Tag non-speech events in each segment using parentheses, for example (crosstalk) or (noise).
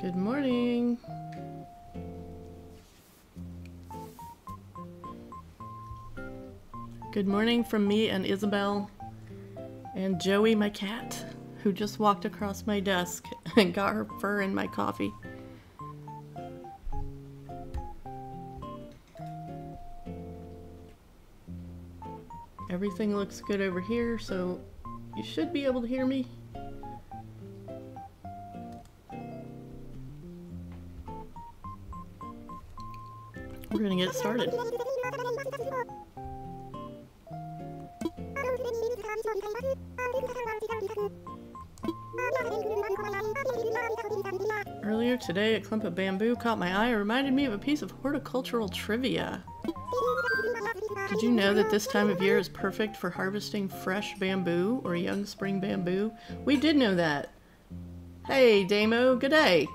Good morning. Good morning from me and Isabelle and Joey, my cat, who just walked across my desk (laughs) and got her fur in my coffee. Everything looks good over here, so you should be able to hear me. Get started. Earlier today, a clump of bamboo caught my eye and reminded me of a piece of horticultural trivia. Did you know that this time of year is perfect for harvesting fresh bamboo or young spring bamboo? We did know that. Hey, Damo, good day.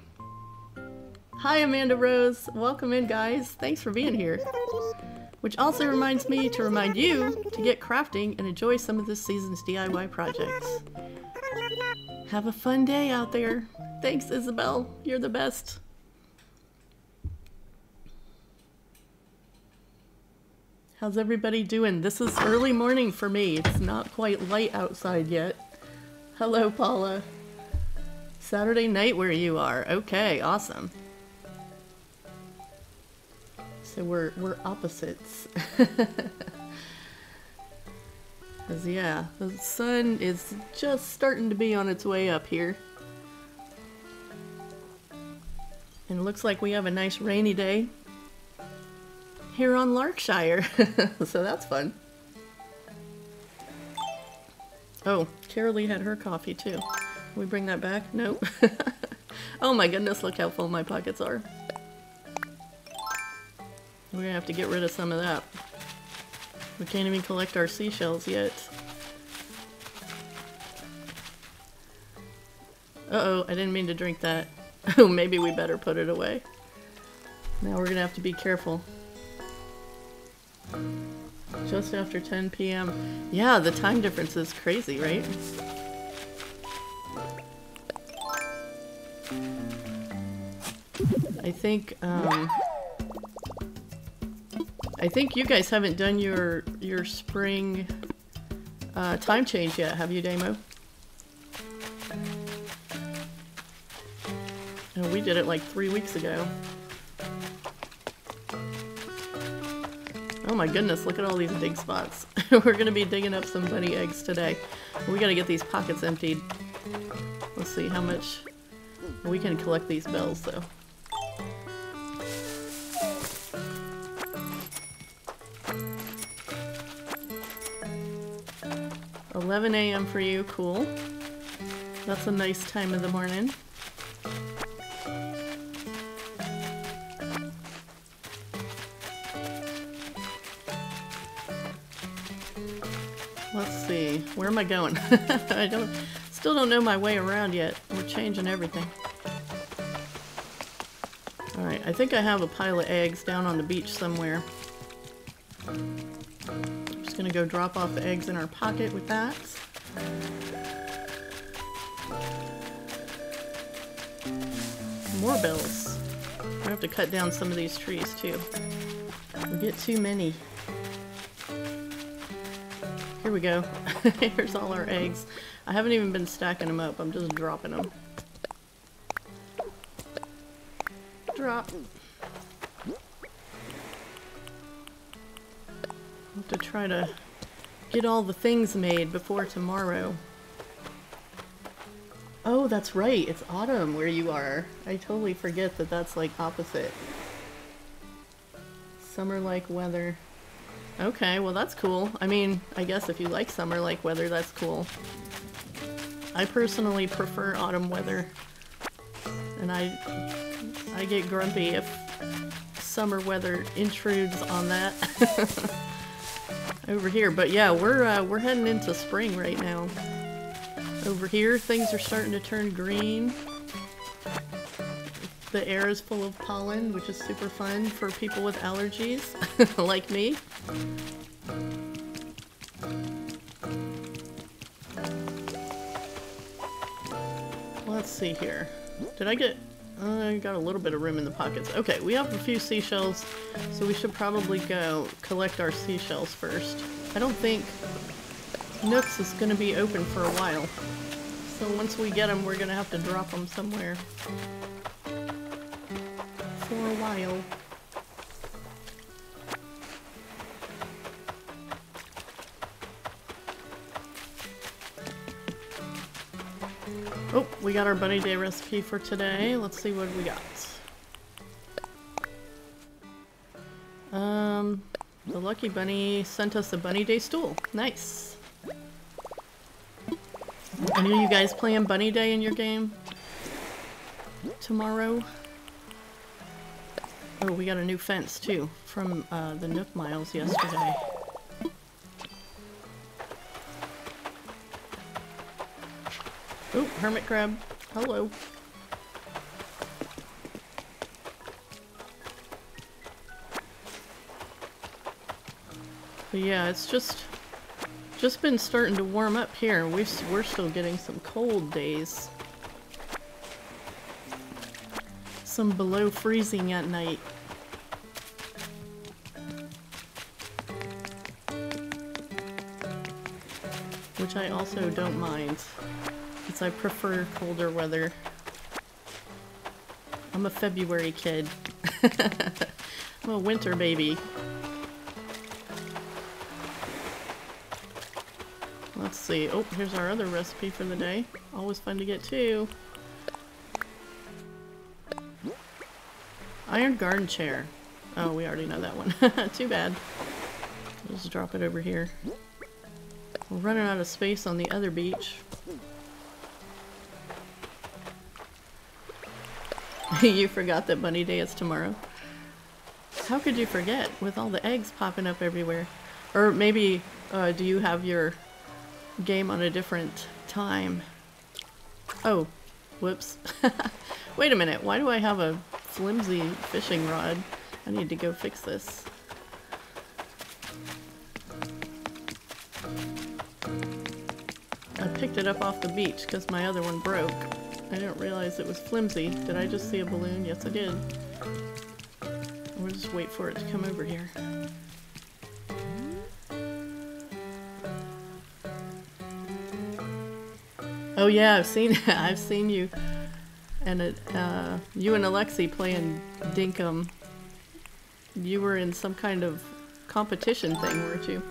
Hi, Amanda Rose. Welcome in, guys. Thanks for being here. Which also reminds me to remind you to get crafting and enjoy some of this season's DIY projects. Have a fun day out there. Thanks, Isabelle. You're the best. How's everybody doing? This is early morning for me. It's not quite light outside yet. Hello, Paula. Saturday night where you are. Okay, awesome. So we're we're opposites. (laughs) Cause yeah, the sun is just starting to be on its way up here. And looks like we have a nice rainy day here on Lark Shire. (laughs) so that's fun. Oh, Carraleigh had her coffee too. Can we bring that back? Nope. (laughs) oh my goodness, look how full my pockets are. We're gonna have to get rid of some of that. We can't even collect our seashells yet. Uh-oh, I didn't mean to drink that. (laughs) Oh, maybe we better put it away. Now we're gonna have to be careful. Just after 10 p.m. Yeah, the time difference is crazy, right? I think, um... I think you guys haven't done your your spring uh, time change yet, have you, Damo? No, we did it like three weeks ago. Oh my goodness, look at all these dig spots. (laughs) We're gonna be digging up some bunny eggs today. We gotta get these pockets emptied. Let's see how much... We can collect these bells though. 11 a.m. for you, cool. That's a nice time of the morning. Let's see, where am I going? (laughs) I don't, still don't know my way around yet. We're changing everything. Alright, I think I have a pile of eggs down on the beach somewhere gonna go drop off the eggs in our pocket with that. More bells. We have to cut down some of these trees too. We get too many. Here we go. (laughs) Here's all our eggs. I haven't even been stacking them up. I'm just dropping them. Drop. Have to try to get all the things made before tomorrow. Oh, that's right. It's autumn where you are. I totally forget that that's like opposite. Summer-like weather. Okay, well that's cool. I mean, I guess if you like summer-like weather, that's cool. I personally prefer autumn weather. And I I get grumpy if summer weather intrudes on that. (laughs) over here. But yeah, we're uh, we're heading into spring right now. Over here, things are starting to turn green. The air is full of pollen, which is super fun for people with allergies, (laughs) like me. Let's see here. Did I get... I got a little bit of room in the pockets. Okay, we have a few seashells, so we should probably go collect our seashells first. I don't think Nooks is going to be open for a while. So once we get them, we're going to have to drop them somewhere. For a while. Oh, we got our bunny day recipe for today. Let's see what we got. Um, the lucky bunny sent us a bunny day stool. Nice. Any of you guys playing bunny day in your game? Tomorrow? Oh, we got a new fence too from uh, the Nook Miles yesterday. Oh, hermit crab. Hello. But yeah, it's just just been starting to warm up here. we we're still getting some cold days. Some below freezing at night. Which I also don't mind. Because I prefer colder weather. I'm a February kid. (laughs) I'm a winter baby. Let's see. Oh, here's our other recipe for the day. Always fun to get two. Iron garden chair. Oh, we already know that one. (laughs) Too bad. Just drop it over here. We're running out of space on the other beach. (laughs) you forgot that bunny day is tomorrow. How could you forget with all the eggs popping up everywhere? Or maybe uh, do you have your game on a different time? Oh, whoops. (laughs) Wait a minute, why do I have a flimsy fishing rod? I need to go fix this. I picked it up off the beach because my other one broke. I didn't realize it was flimsy. Did I just see a balloon? Yes, I did. We'll just wait for it to come over here. Oh yeah, I've seen (laughs) I've seen you and it, uh, you and Alexi playing Dinkum. You were in some kind of competition thing, weren't you?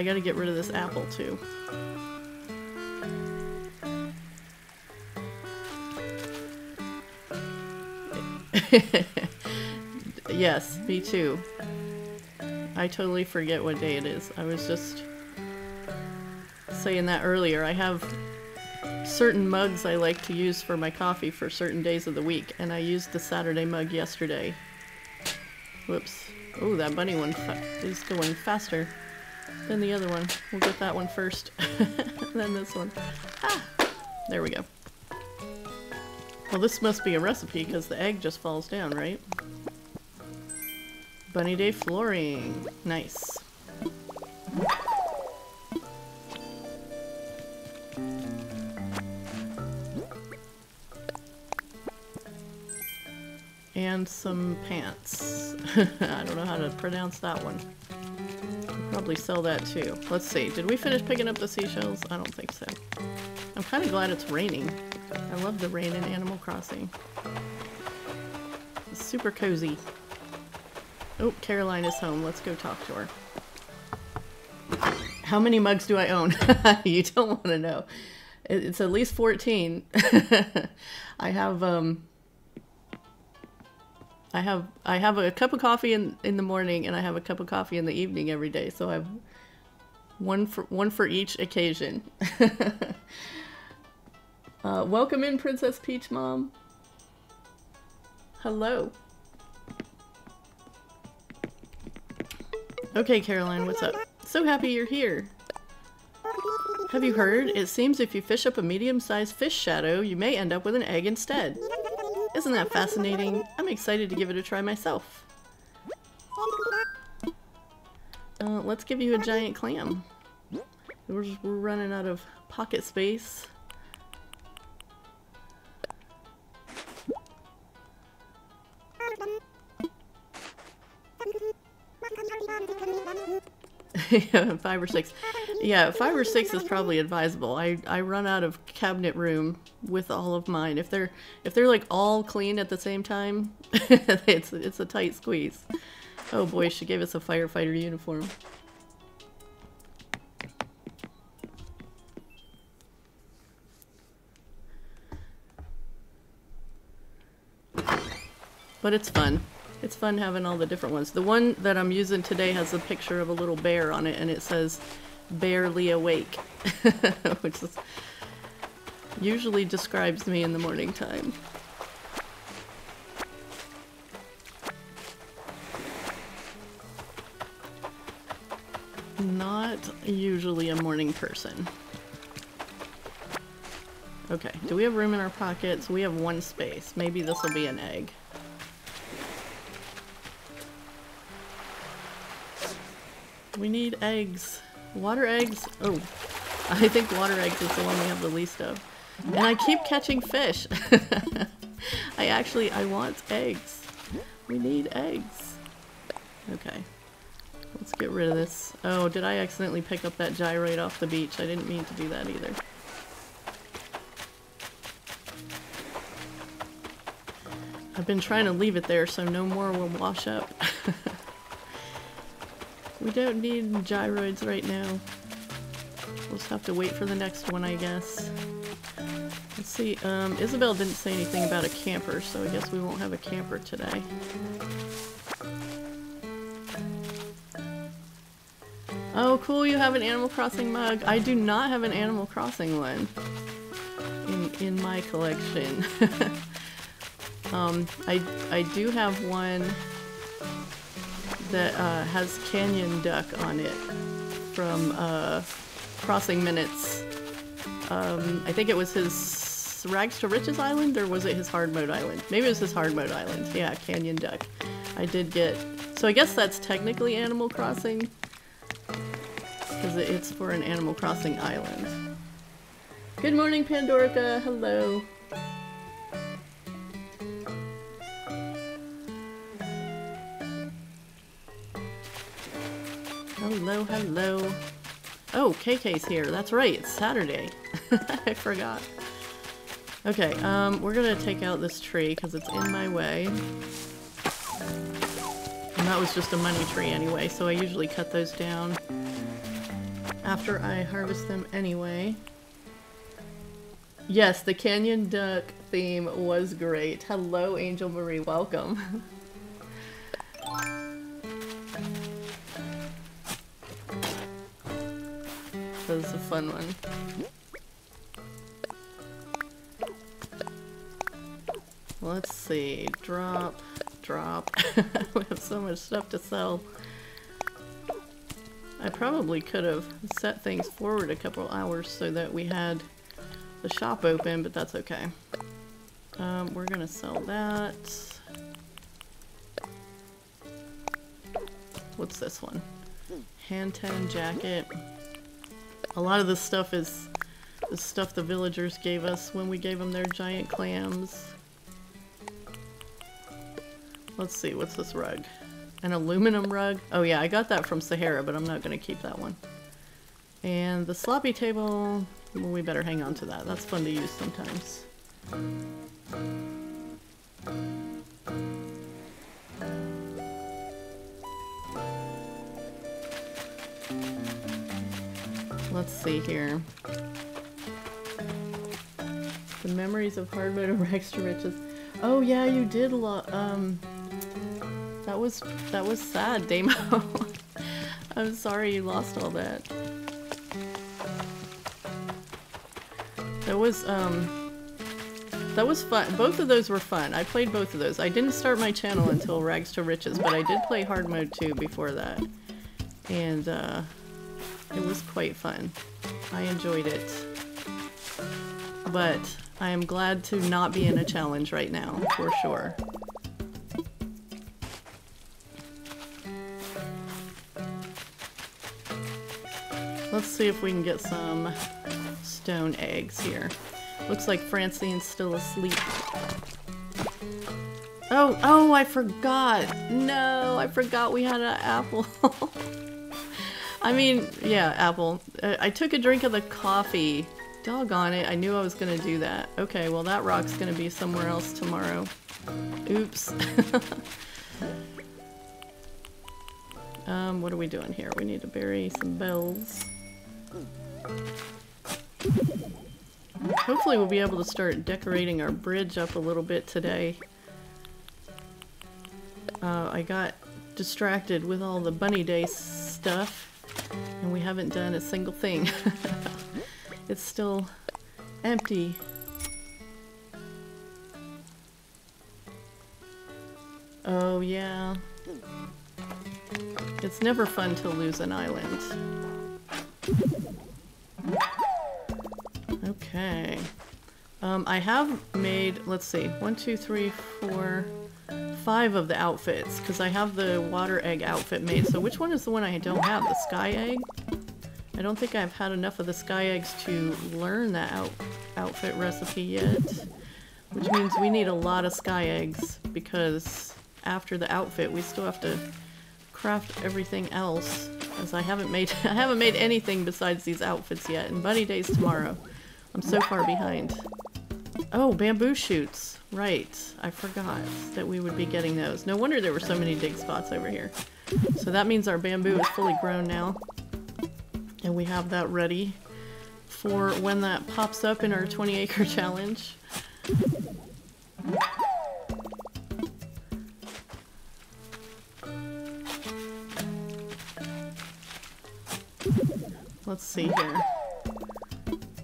I gotta get rid of this apple too. (laughs) yes, me too. I totally forget what day it is. I was just saying that earlier. I have certain mugs I like to use for my coffee for certain days of the week, and I used the Saturday mug yesterday. Whoops. Oh, that bunny one is going faster than the other one. We'll get that one first, (laughs) then this one. Ah, there we go. Well, this must be a recipe because the egg just falls down, right? Bunny Day flooring. Nice. And some pants. (laughs) I don't know how to pronounce that one. Probably sell that too. Let's see, did we finish picking up the seashells? I don't think so. I'm kind of glad it's raining. I love the rain in Animal Crossing. It's super cozy. Oh, Caroline is home. Let's go talk to her. How many mugs do I own? (laughs) you don't want to know. It's at least 14. (laughs) I have um I have I have a cup of coffee in in the morning and I have a cup of coffee in the evening every day. So I have one for one for each occasion. (laughs) uh, welcome in, Princess Peach Mom. Hello. Okay, Caroline, what's up? So happy you're here. Have you heard? It seems if you fish up a medium-sized fish shadow, you may end up with an egg instead. Isn't that fascinating? I'm excited to give it a try myself. Uh, let's give you a giant clam. We're, just, we're running out of pocket space. (laughs) five or six. Yeah, five or six is probably advisable. I, I run out of cabinet room with all of mine. If they're if they're like all clean at the same time, (laughs) it's it's a tight squeeze. Oh boy, she gave us a firefighter uniform. But it's fun. It's fun having all the different ones. The one that I'm using today has a picture of a little bear on it and it says barely awake, (laughs) which is, usually describes me in the morning time. Not usually a morning person. Okay, do we have room in our pockets? We have one space. Maybe this will be an egg. We need eggs. Water eggs. Oh, I think water eggs is the one we have the least of. And I keep catching fish. (laughs) I actually, I want eggs. We need eggs. Okay. Let's get rid of this. Oh, did I accidentally pick up that gyroid off the beach? I didn't mean to do that either. I've been trying to leave it there so no more will wash up. (laughs) We don't need gyroids right now. We'll just have to wait for the next one, I guess. Let's see, um, Isabelle didn't say anything about a camper, so I guess we won't have a camper today. Oh, cool, you have an Animal Crossing mug. I do not have an Animal Crossing one in, in my collection. (laughs) um, I, I do have one that uh, has Canyon Duck on it from uh, Crossing Minutes. Um, I think it was his Rags to Riches Island, or was it his Hard Mode Island? Maybe it was his Hard Mode Island. Yeah, Canyon Duck. I did get... So I guess that's technically Animal Crossing, because it's for an Animal Crossing island. Good morning, Pandorica. Hello. Hello, hello. Oh, KK's here. That's right, it's Saturday. (laughs) I forgot. Okay, um, we're gonna take out this tree because it's in my way. And that was just a money tree anyway, so I usually cut those down after I harvest them anyway. Yes, the Canyon Duck theme was great. Hello, Angel Marie, welcome. (laughs) was a fun one. Let's see. Drop. Drop. (laughs) we have so much stuff to sell. I probably could have set things forward a couple hours so that we had the shop open, but that's okay. Um, we're gonna sell that. What's this one? Hand tan jacket. A lot of this stuff is the stuff the villagers gave us when we gave them their giant clams. Let's see, what's this rug? An aluminum rug? Oh yeah, I got that from Sahara, but I'm not going to keep that one. And the sloppy table, well, we better hang on to that. That's fun to use sometimes. Let's see here. The memories of hard mode of rags to riches. Oh yeah, you did um that was that was sad, Damo. (laughs) I'm sorry you lost all that. That was um that was fun. Both of those were fun. I played both of those. I didn't start my channel until Rags to Riches, but I did play hard mode too before that. And uh it was quite fun. I enjoyed it. But I am glad to not be in a challenge right now, for sure. Let's see if we can get some stone eggs here. Looks like Francine's still asleep. Oh, oh, I forgot. No, I forgot we had an apple. (laughs) I mean, yeah, Apple. Uh, I took a drink of the coffee. Doggone it, I knew I was gonna do that. Okay, well that rock's gonna be somewhere else tomorrow. Oops. (laughs) um, what are we doing here? We need to bury some bells. Hopefully we'll be able to start decorating our bridge up a little bit today. Uh, I got distracted with all the bunny day stuff and we haven't done a single thing. (laughs) it's still empty. Oh yeah. It's never fun to lose an island. Okay. Um, I have made, let's see, one, two, three, four, five of the outfits, because I have the water egg outfit made. So which one is the one I don't have? The sky egg? I don't think I've had enough of the sky eggs to learn that out outfit recipe yet. Which means we need a lot of sky eggs, because after the outfit we still have to craft everything else. As I haven't made (laughs) I haven't made anything besides these outfits yet, and Bunny Day's tomorrow. I'm so far behind. Oh, bamboo shoots. Right. I forgot that we would be getting those. No wonder there were so many dig spots over here. So that means our bamboo is fully grown now. And we have that ready for when that pops up in our 20 acre (laughs) challenge. Let's see here.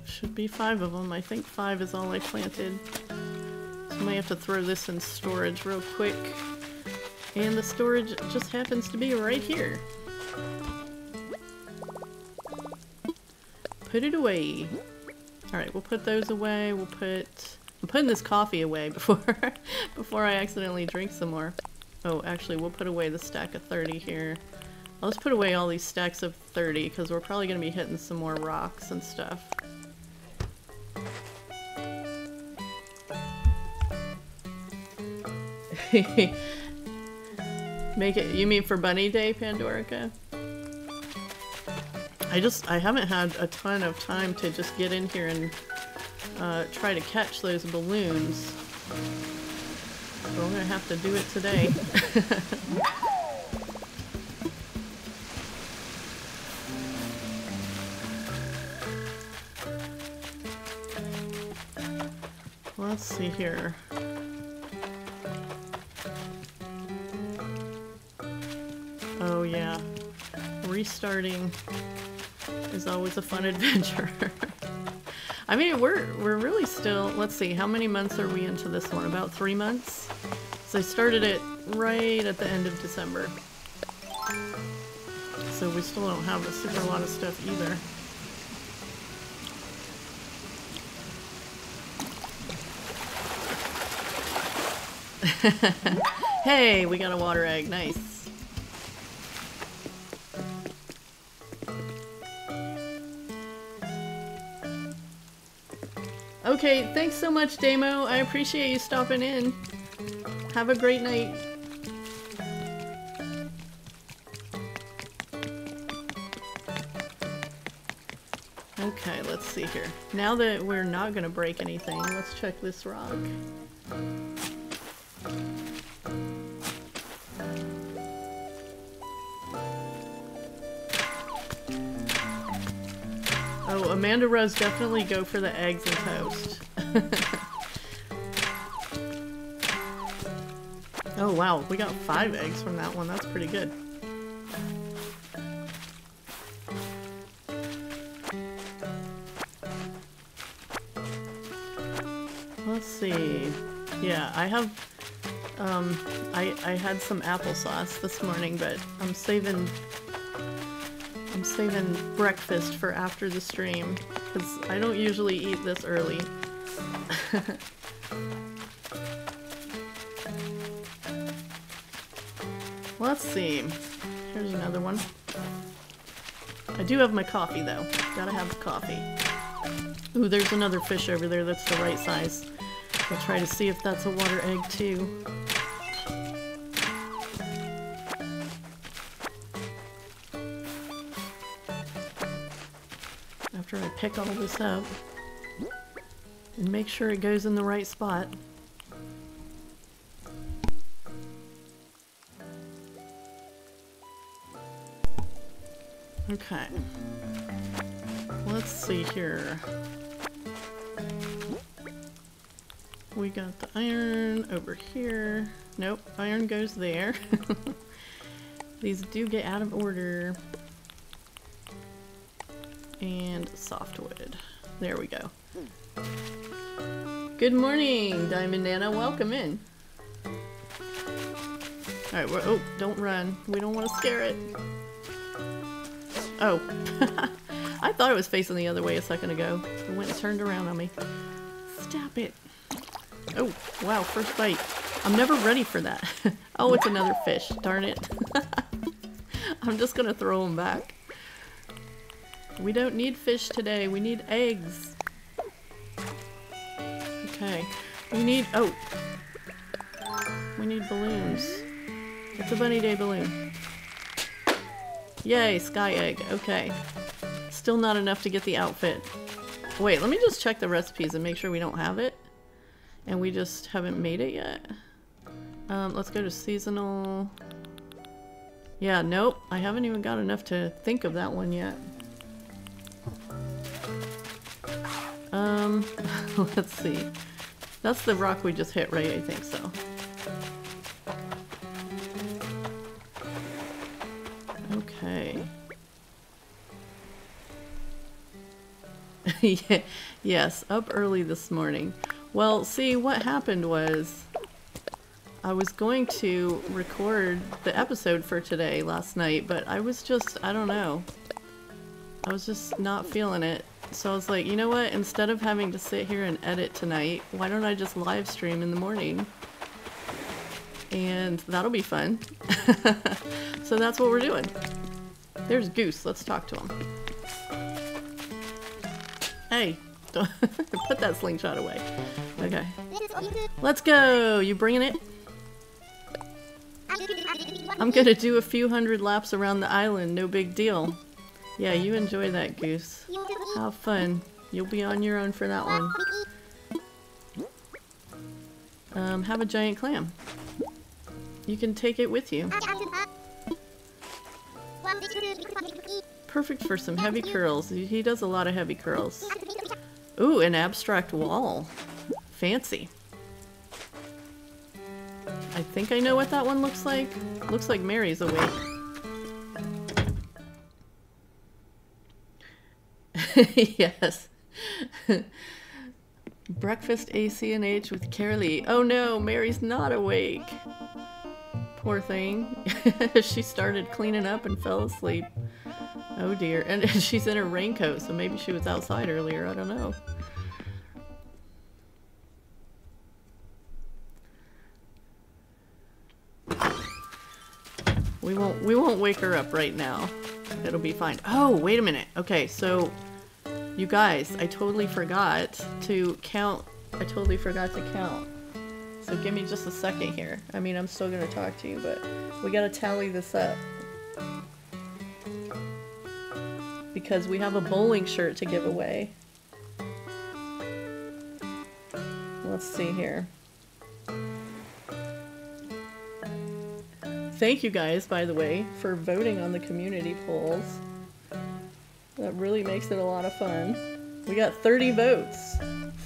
Should be five of them. I think five is all I planted. I might have to throw this in storage real quick. And the storage just happens to be right here. Put it away. Alright, we'll put those away. We'll put... I'm putting this coffee away (laughs) before before I accidentally drink some more. Oh, actually, we'll put away the stack of 30 here. I'll just put away all these stacks of 30 because we're probably going to be hitting some more rocks and stuff. (laughs) Make it, you mean for Bunny Day, Pandorica? I just, I haven't had a ton of time to just get in here and uh, try to catch those balloons. So I'm gonna have to do it today. (laughs) Let's see here. Oh yeah, restarting is always a fun (laughs) adventure. I mean, we're we're really still. Let's see, how many months are we into this one? About three months. So I started it right at the end of December. So we still don't have a super lot of stuff either. (laughs) hey, we got a water egg. Nice. Okay, thanks so much, Damo. I appreciate you stopping in. Have a great night. Okay, let's see here. Now that we're not gonna break anything, let's check this rock. Oh, Amanda Rose definitely go for the eggs and toast. (laughs) oh wow, we got five eggs from that one. That's pretty good. Let's see. Yeah, I have um, I, I had some applesauce this morning, but I'm saving I'm saving breakfast for after the stream because I don't usually eat this early. (laughs) Let's see. Here's another one. I do have my coffee though. Gotta have the coffee. Ooh, there's another fish over there that's the right size. I'll try to see if that's a water egg too. Pick all this up and make sure it goes in the right spot. Okay. Let's see here. We got the iron over here. Nope, iron goes there. (laughs) These do get out of order. And softwood. There we go. Good morning, Diamond Nana. Welcome in. Alright, oh, don't run. We don't want to scare it. Oh. (laughs) I thought it was facing the other way a second ago. It went and turned around on me. Stop it. Oh, wow, first bite. I'm never ready for that. (laughs) oh, it's another fish. Darn it. (laughs) I'm just gonna throw him back. We don't need fish today. We need eggs. Okay. We need... Oh. We need balloons. It's a bunny day balloon. Yay, sky egg. Okay. Still not enough to get the outfit. Wait, let me just check the recipes and make sure we don't have it. And we just haven't made it yet. Um, let's go to seasonal. Yeah, nope. I haven't even got enough to think of that one yet. Um, (laughs) let's see. That's the rock we just hit, right? I think so. Okay. (laughs) yes, up early this morning. Well, see, what happened was I was going to record the episode for today last night, but I was just, I don't know. I was just not feeling it. So I was like, you know what? Instead of having to sit here and edit tonight, why don't I just live stream in the morning? And that'll be fun. (laughs) so that's what we're doing. There's Goose. Let's talk to him. Hey, (laughs) put that slingshot away. Okay. Let's go. You bringing it? I'm gonna do a few hundred laps around the island. No big deal. Yeah, you enjoy that, Goose. Have fun. You'll be on your own for that one. Um, have a giant clam. You can take it with you. Perfect for some heavy curls. He does a lot of heavy curls. Ooh, an abstract wall. Fancy. I think I know what that one looks like. Looks like Mary's awake. (laughs) yes. (laughs) Breakfast ACNH with Carraleigh. Oh no, Mary's not awake. Poor thing. (laughs) she started cleaning up and fell asleep. Oh dear. And she's in her raincoat, so maybe she was outside earlier. I don't know. We won't we won't wake her up right now. It'll be fine. Oh, wait a minute. Okay, so you guys, I totally forgot to count. I totally forgot to count. So give me just a second here. I mean, I'm still gonna talk to you, but we gotta tally this up. Because we have a bowling shirt to give away. Let's see here. Thank you guys, by the way, for voting on the community polls. That really makes it a lot of fun. We got 30 votes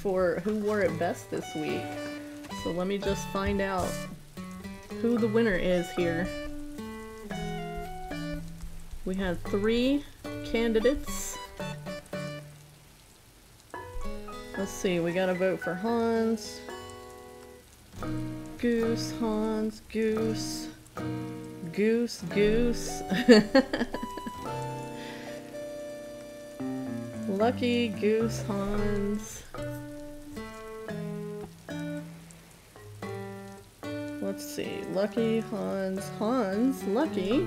for who wore it best this week. So let me just find out who the winner is here. We had three candidates. Let's see, we got a vote for Hans, Goose, Hans, Goose, Goose, Goose. (laughs) Lucky Goose Hans. Let's see. Lucky Hans. Hans. Lucky.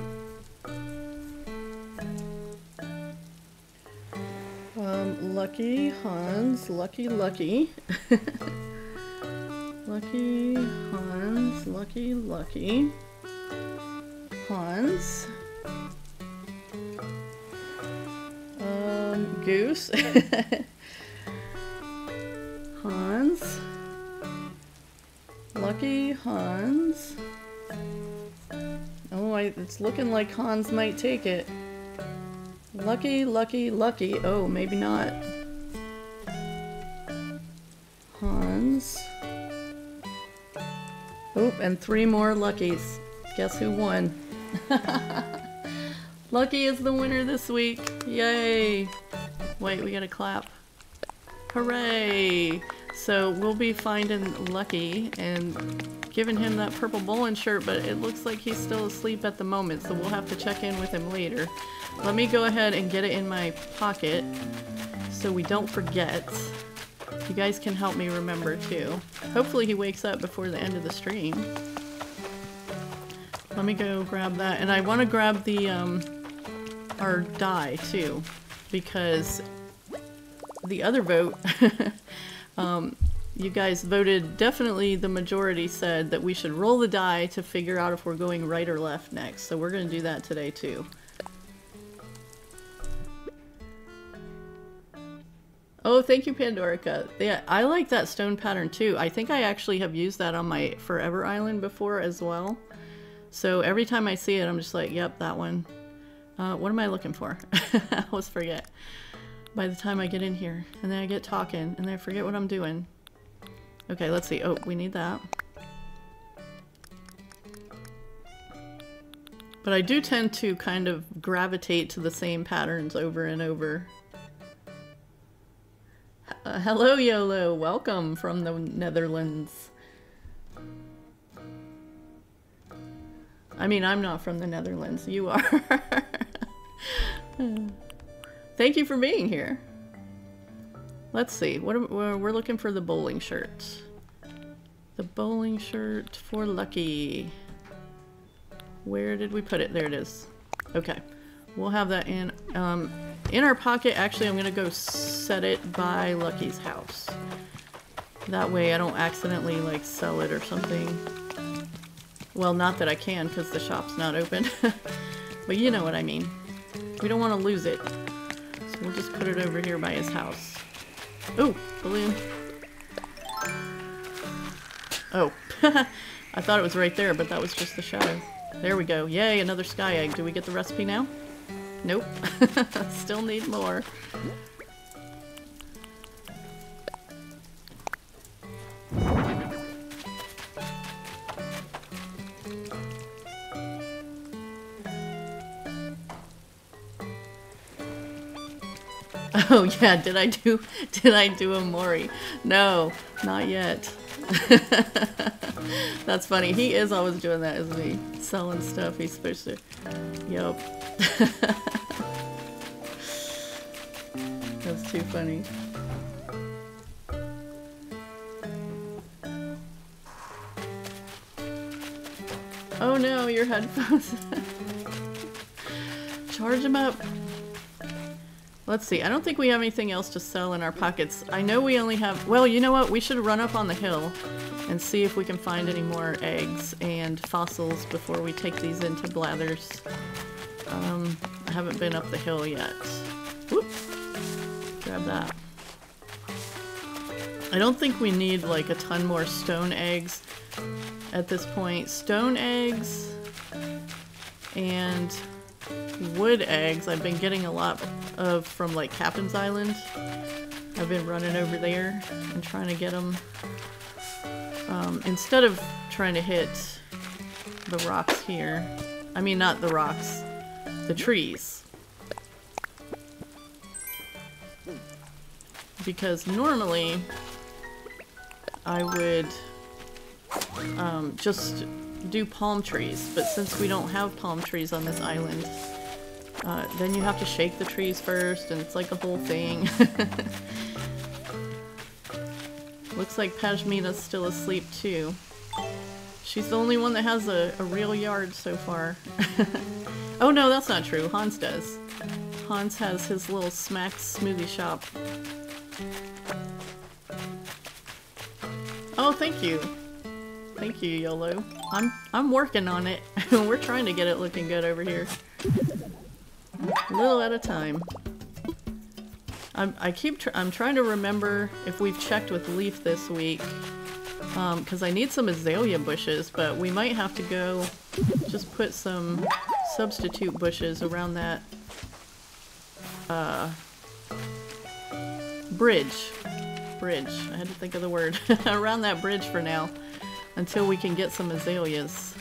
Um, Lucky Hans. Lucky Lucky. (laughs) lucky Hans. Lucky Lucky. Hans. Um, Goose. (laughs) Hans. Lucky Hans. Oh, I, it's looking like Hans might take it. Lucky, lucky, lucky. Oh, maybe not. Hans. Oh, and three more luckies. Guess who won? (laughs) Lucky is the winner this week. Yay! Wait, we gotta clap. Hooray! So we'll be finding Lucky and giving him that purple bowling shirt, but it looks like he's still asleep at the moment, so we'll have to check in with him later. Let me go ahead and get it in my pocket so we don't forget. You guys can help me remember too. Hopefully he wakes up before the end of the stream. Let me go grab that. And I want to grab the, um, our die too, because the other vote, (laughs) um, you guys voted, definitely the majority said that we should roll the die to figure out if we're going right or left next. So we're going to do that today too. Oh, thank you, Pandorica. Yeah, I like that stone pattern too. I think I actually have used that on my Forever Island before as well. So every time I see it, I'm just like, yep, that one. Uh, what am I looking for? (laughs) I always forget. By the time I get in here, and then I get talking, and then I forget what I'm doing. Okay, let's see. Oh, we need that. But I do tend to kind of gravitate to the same patterns over and over. Uh, hello, YOLO. Welcome from the Netherlands. I mean, I'm not from the Netherlands. You are. (laughs) Thank you for being here. Let's see. What are, we're looking for the bowling shirt. The bowling shirt for Lucky. Where did we put it? There it is. Okay. We'll have that in um, in our pocket. Actually, I'm going to go set it by Lucky's house. That way I don't accidentally like sell it or something. Well, not that I can because the shop's not open. (laughs) but you know what I mean. We don't want to lose it. So we'll just put it over here by his house. Oh, balloon. Oh. (laughs) I thought it was right there, but that was just the shadow. There we go. Yay, another sky egg. Do we get the recipe now? Nope. (laughs) Still need more. Oh (laughs) yeah, did I do did I do a Mori? No, not yet. (laughs) That's funny. He is always doing that, isn't he? Selling stuff he's supposed to. Yup. (laughs) That's too funny. Oh no, your headphones. Charge them up. Let's see. I don't think we have anything else to sell in our pockets. I know we only have... Well, you know what? We should run up on the hill and see if we can find any more eggs and fossils before we take these into Blathers. Um, I haven't been up the hill yet. Whoop! Grab that. I don't think we need like a ton more stone eggs at this point. Stone eggs and wood eggs I've been getting a lot of from like Kapp'n's Island. I've been running over there and trying to get them. Um, instead of trying to hit the rocks here. I mean not the rocks, the trees. Because normally I would um, just do palm trees, but since we don't have palm trees on this island, uh, then you have to shake the trees first, and it's like a whole thing. (laughs) Looks like Pashmina's still asleep too. She's the only one that has a, a real yard so far. (laughs) oh no, that's not true. Hans does. Hans has his little smack smoothie shop. Oh, thank you. Thank you, YOLO. I'm I'm working on it. (laughs) We're trying to get it looking good over here. A little at a time. I'm, I keep tr I'm trying to remember if we've checked with Leif this week because um, I need some azalea bushes, but we might have to go just put some substitute bushes around that uh, bridge. Bridge. I had to think of the word. (laughs) around that bridge for now until we can get some azaleas.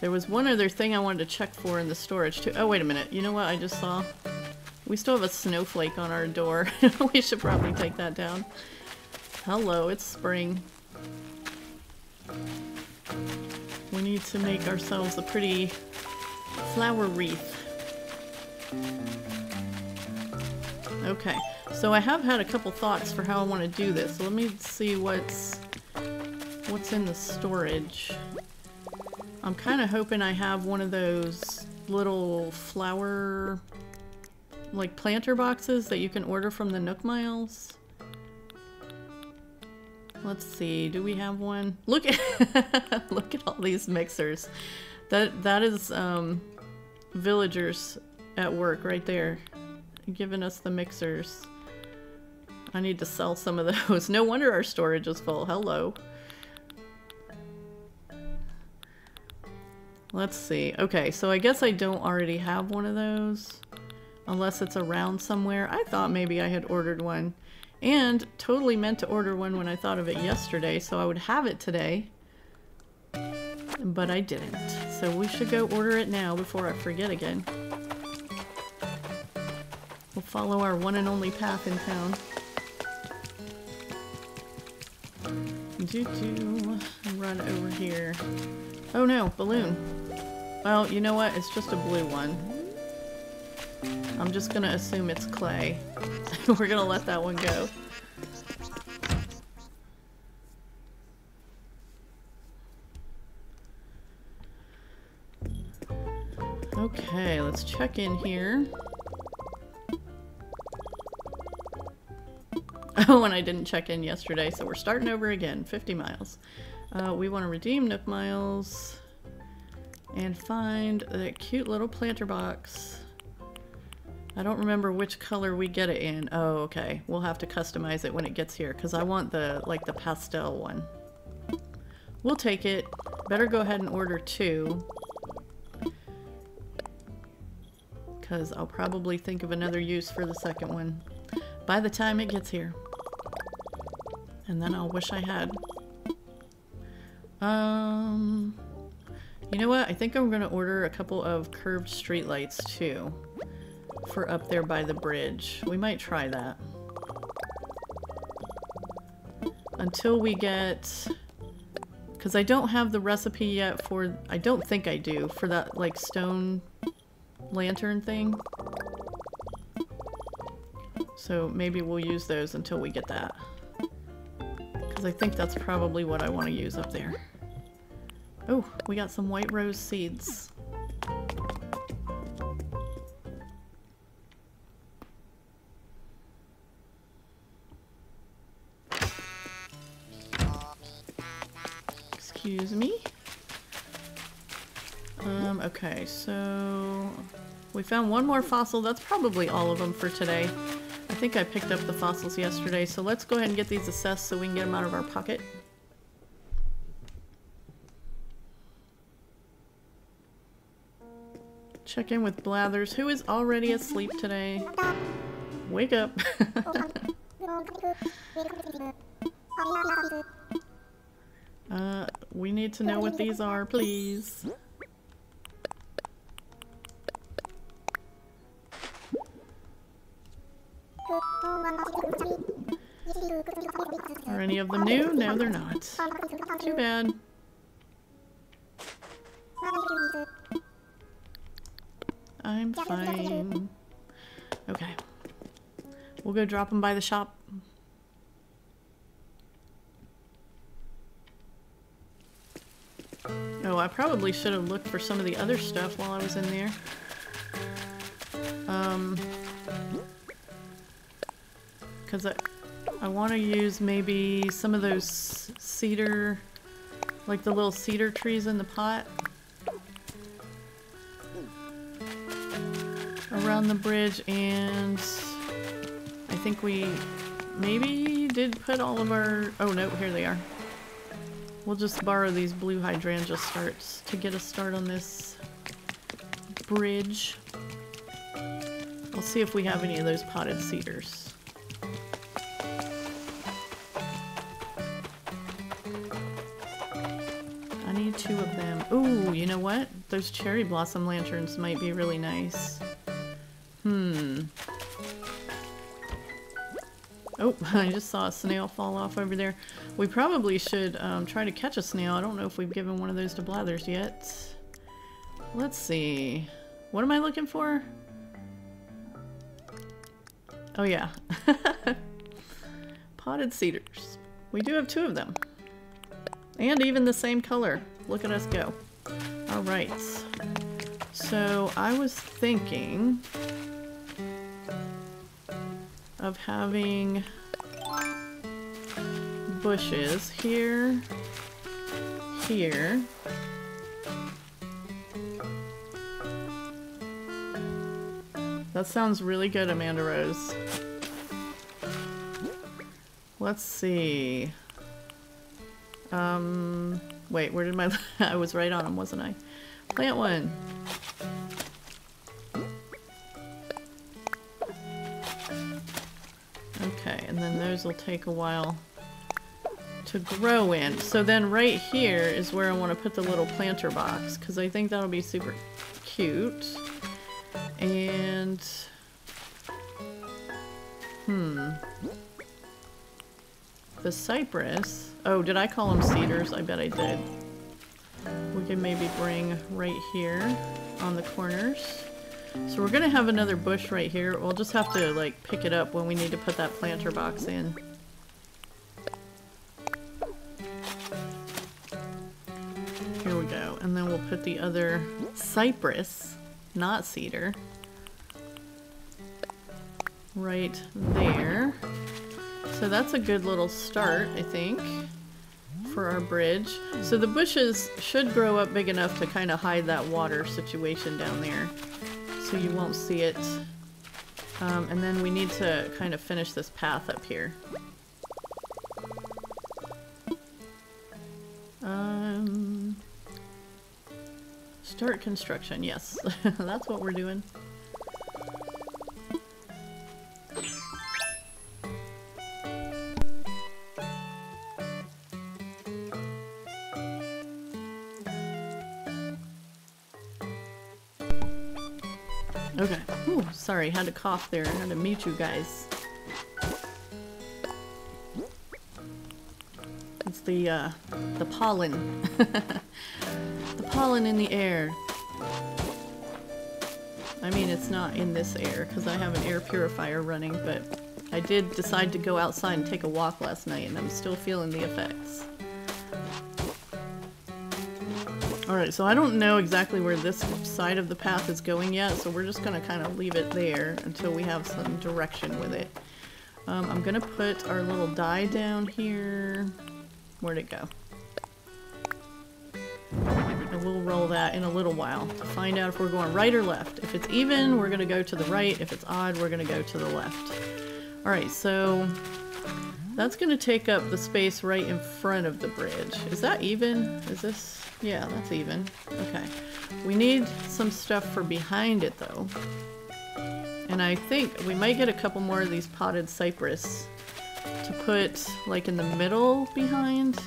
There was one other thing I wanted to check for in the storage too. Oh, wait a minute. You know what I just saw? We still have a snowflake on our door. (laughs) we should probably take that down. Hello, it's spring. We need to make ourselves a pretty flower wreath. Okay, so I have had a couple thoughts for how I want to do this. So let me see what's what's in the storage. I'm kind of hoping I have one of those little flower like planter boxes that you can order from the Nook Miles. Let's see, do we have one? Look at (laughs) look at all these mixers. That that is um, villagers at work right there, giving us the mixers. I need to sell some of those. (laughs) No wonder our storage is full. Hello. Let's see. Okay, so I guess I don't already have one of those. Unless it's around somewhere. I thought maybe I had ordered one. And totally meant to order one when I thought of it yesterday, so I would have it today. But I didn't. So we should go order it now before I forget again. We'll follow our one and only path in town. Do do run over here. Oh no, balloon. Well, you know what? It's just a blue one. I'm just gonna assume it's clay. (laughs) We're gonna let that one go. Okay, let's check in here. (laughs) Oh, and I didn't check in yesterday, so we're starting over again. 50 miles. Uh, we want to redeem Nook Miles and find that cute little planter box. I don't remember which color we get it in. Oh, okay. We'll have to customize it when it gets here because I want the, like, the pastel one. We'll take it. Better go ahead and order two. Because I'll probably think of another use for the second one by the time it gets here. And then I'll wish I had. Um, you know what? I think I'm going to order a couple of curved streetlights too for up there by the bridge. We might try that. Until we get... Because I don't have the recipe yet for... I don't think I do, for that, like, stone lantern thing. So maybe we'll use those until we get that. Because I think that's probably what I want to use up there. Oh, we got some white rose seeds. Excuse me. Um, okay, so we found one more fossil. That's probably all of them for today. I think I picked up the fossils yesterday, so let's go ahead and get these assessed so we can get them out of our pocket. Check in with Blathers, who is already asleep today. Wake up. (laughs) uh, we need to know what these are, please. Are any of them new? No, they're not. Too bad. I'm fine. Okay. We'll go drop them by the shop. Oh, I probably should have looked for some of the other stuff while I was in there. Um, because I, I want to use maybe some of those cedar, like the little cedar trees in the pot. around the bridge and I think we maybe did put all of our... Oh no, here they are. We'll just borrow these blue hydrangea starts to get a start on this bridge. We'll see if we have any of those potted cedars. Two of them. Ooh, you know what? Those cherry blossom lanterns might be really nice. Hmm. Oh, (laughs) I just saw a snail fall off over there. We probably should um, try to catch a snail. I don't know if we've given one of those to Blathers yet. Let's see. What am I looking for? Oh yeah. (laughs) Potted cedars. We do have two of them. And even the same color. Look at us go. Alright. So I was thinking of having bushes here, here, That sounds really good, Amanda Rose. Let's see. Um, wait, where did my... (laughs) I was right on them, wasn't I? Plant one. Okay, and then those will take a while to grow in. So then right here is where I want to put the little planter box, because I think that'll be super cute. And... Hmm. The cypress... Oh, did I call them cedars? I bet I did. We can maybe bring right here on the corners. So we're gonna have another bush right here. We'll just have to like pick it up when we need to put that planter box in. Here we go. And then we'll put the other cypress, not cedar, right there. So that's a good little start, I think, for our bridge. So the bushes should grow up big enough to kind of hide that water situation down there so you won't see it. Um, and then we need to kind of finish this path up here. Um, start construction, yes. (laughs) That's what we're doing. Okay. Ooh, sorry, had to cough there. Had to mute you guys. It's the, uh, the pollen. (laughs) the pollen in the air. I mean, it's not in this air, because I have an air purifier running, but I did decide to go outside and take a walk last night, and I'm still feeling the effects. Alright, so I don't know exactly where this side of the path is going yet, so we're just going to kind of leave it there until we have some direction with it. Um, I'm going to put our little die down here. Where'd it go? And we'll roll that in a little while to find out if we're going right or left. If it's even, we're going to go to the right. If it's odd, we're going to go to the left. Alright, so that's going to take up the space right in front of the bridge. Is that even? Is this... Yeah, that's even. Okay. We need some stuff for behind it, though. And I think we might get a couple more of these potted cypress to put, like, in the middle behind.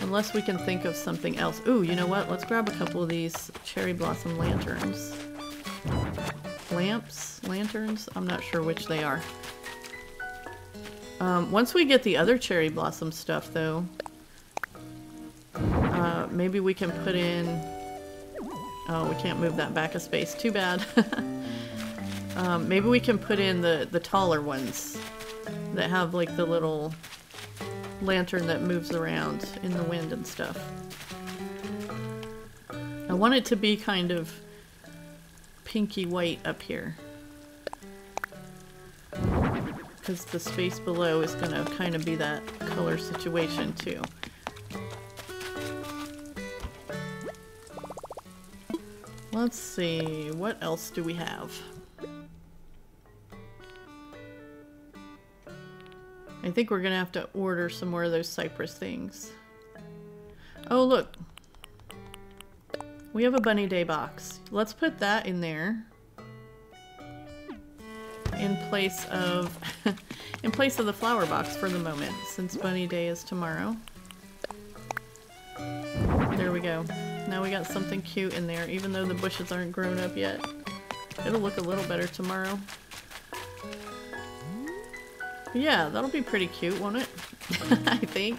Unless we can think of something else. Ooh, you know what? Let's grab a couple of these cherry blossom lanterns. Lamps? Lanterns? I'm not sure which they are. Um, once we get the other cherry blossom stuff, though, uh, maybe we can put in... Oh, we can't move that back a space. Too bad. (laughs) um, maybe we can put in the, the taller ones that have like the little lantern that moves around in the wind and stuff. I want it to be kind of pinky white up here because the space below is going to kind of be that color situation too. Let's see, what else do we have? I think we're going to have to order some more of those cypress things. Oh, look. We have a bunny day box. Let's put that in there. In place of (laughs) in place of the flower box for the moment, since bunny day is tomorrow. There we go. Now we got something cute in there, even though the bushes aren't grown up yet. It'll look a little better tomorrow. Yeah, that'll be pretty cute, won't it? (laughs) I think.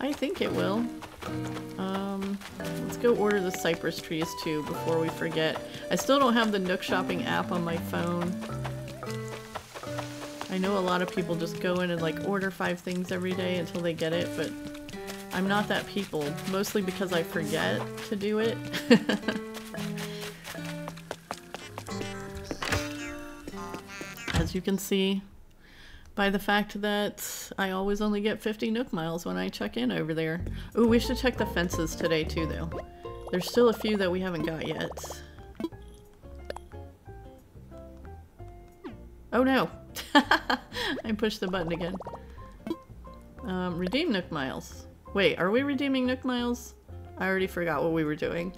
I think it will. Um, let's go order the cypress trees too before we forget. I still don't have the Nook Shopping app on my phone. I know a lot of people just go in and like order five things every day until they get it, but I'm not that people, mostly because I forget to do it. (laughs) As you can see by the fact that I always only get 50 Nook miles when I check in over there. Ooh, we should check the fences today too though. There's still a few that we haven't got yet. Oh no! (laughs) I pushed the button again. Um, redeem Nook Miles. Wait, are we redeeming Nook Miles? I already forgot what we were doing.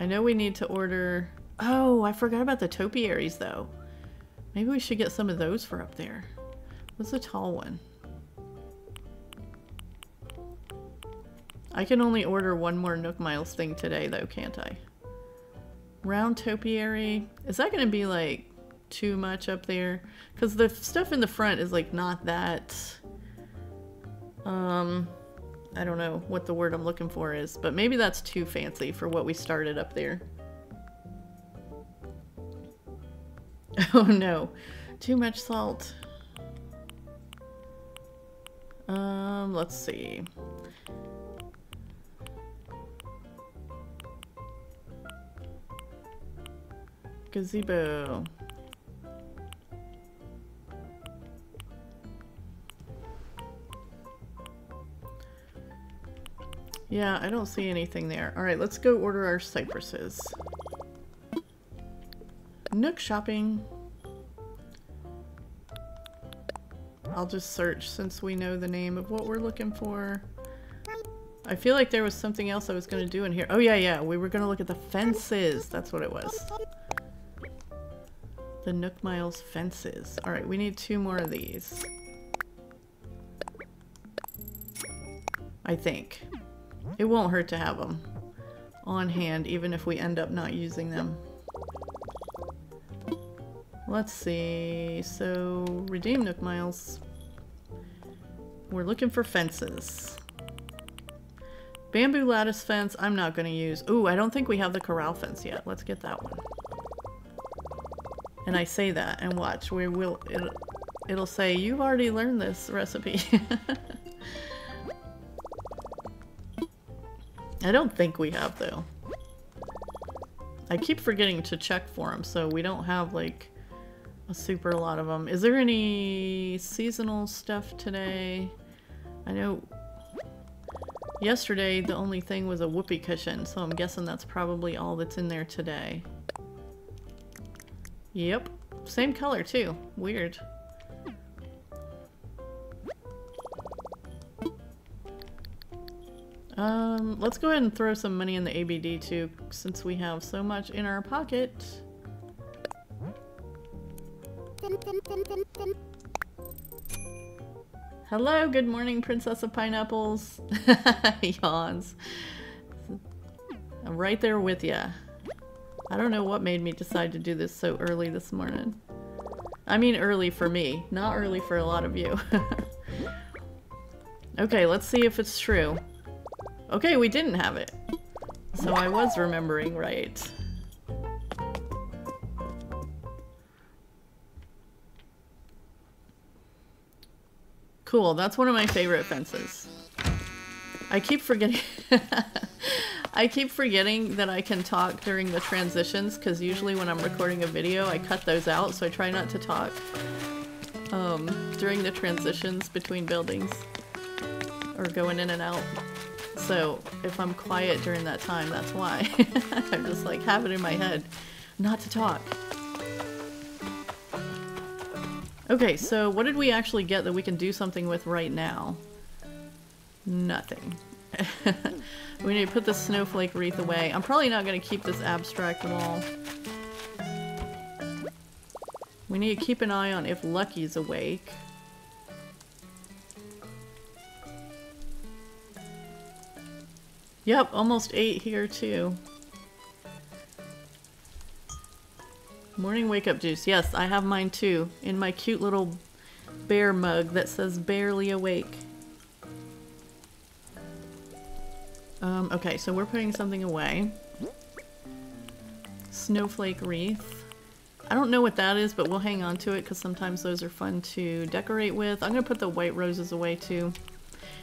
I know we need to order... Oh, I forgot about the topiaries though. Maybe we should get some of those for up there. What's the tall one? I can only order one more Nook Miles thing today though, can't I? Round topiary. Is that going to be like too much up there? Because the stuff in the front is like not that um I don't know what the word I'm looking for is but maybe that's too fancy for what we started up there. (laughs) Oh no. Too much salt. Um let's see gazebo Yeah, I don't see anything there. Alright, let's go order our cypresses. Nook shopping. I'll just search since we know the name of what we're looking for. I feel like there was something else I was going to do in here. Oh yeah, yeah, we were going to look at the fences. That's what it was. The Nook Miles fences. Alright, we need two more of these. I think. It won't hurt to have them on hand, even if we end up not using them. Let's see. So, redeem Nook Miles. We're looking for fences. Bamboo lattice fence, I'm not going to use. Ooh, I don't think we have the corral fence yet. Let's get that one. And I say that, and watch, we will, it'll, it'll say, you've already learned this recipe. (laughs) I don't think we have, though. I keep forgetting to check for them, so we don't have, like, a super lot of them. Is there any seasonal stuff today? I know yesterday the only thing was a whoopee cushion, so I'm guessing that's probably all that's in there today. Yep. Same color, too. Weird. Um, let's go ahead and throw some money in the ABD too, since we have so much in our pocket. Hello, good morning, Princess of Pineapples. (laughs) Yawns. I'm right there with ya. I don't know what made me decide to do this so early this morning. I mean early for me, not early for a lot of you. (laughs) okay, let's see if it's true. Okay, we didn't have it. So I was remembering right. Cool, that's one of my favorite fences. I keep forgetting... (laughs) I keep forgetting that I can talk during the transitions because usually when I'm recording a video I cut those out so I try not to talk um, during the transitions between buildings or going in and out. So if I'm quiet during that time, that's why. (laughs) I'm just like have it in my head not to talk. Okay, so what did we actually get that we can do something with right now? Nothing. (laughs) we need to put the snowflake wreath away. I'm probably not going to keep this abstract wall. We need to keep an eye on if Lucky's awake. Yep, almost 8 here too. Morning wake up juice. Yes, I have mine too. In my cute little bear mug that says barely awake. Um, okay, so we're putting something away. Snowflake wreath. I don't know what that is, but we'll hang on to it because sometimes those are fun to decorate with. I'm going to put the white roses away too.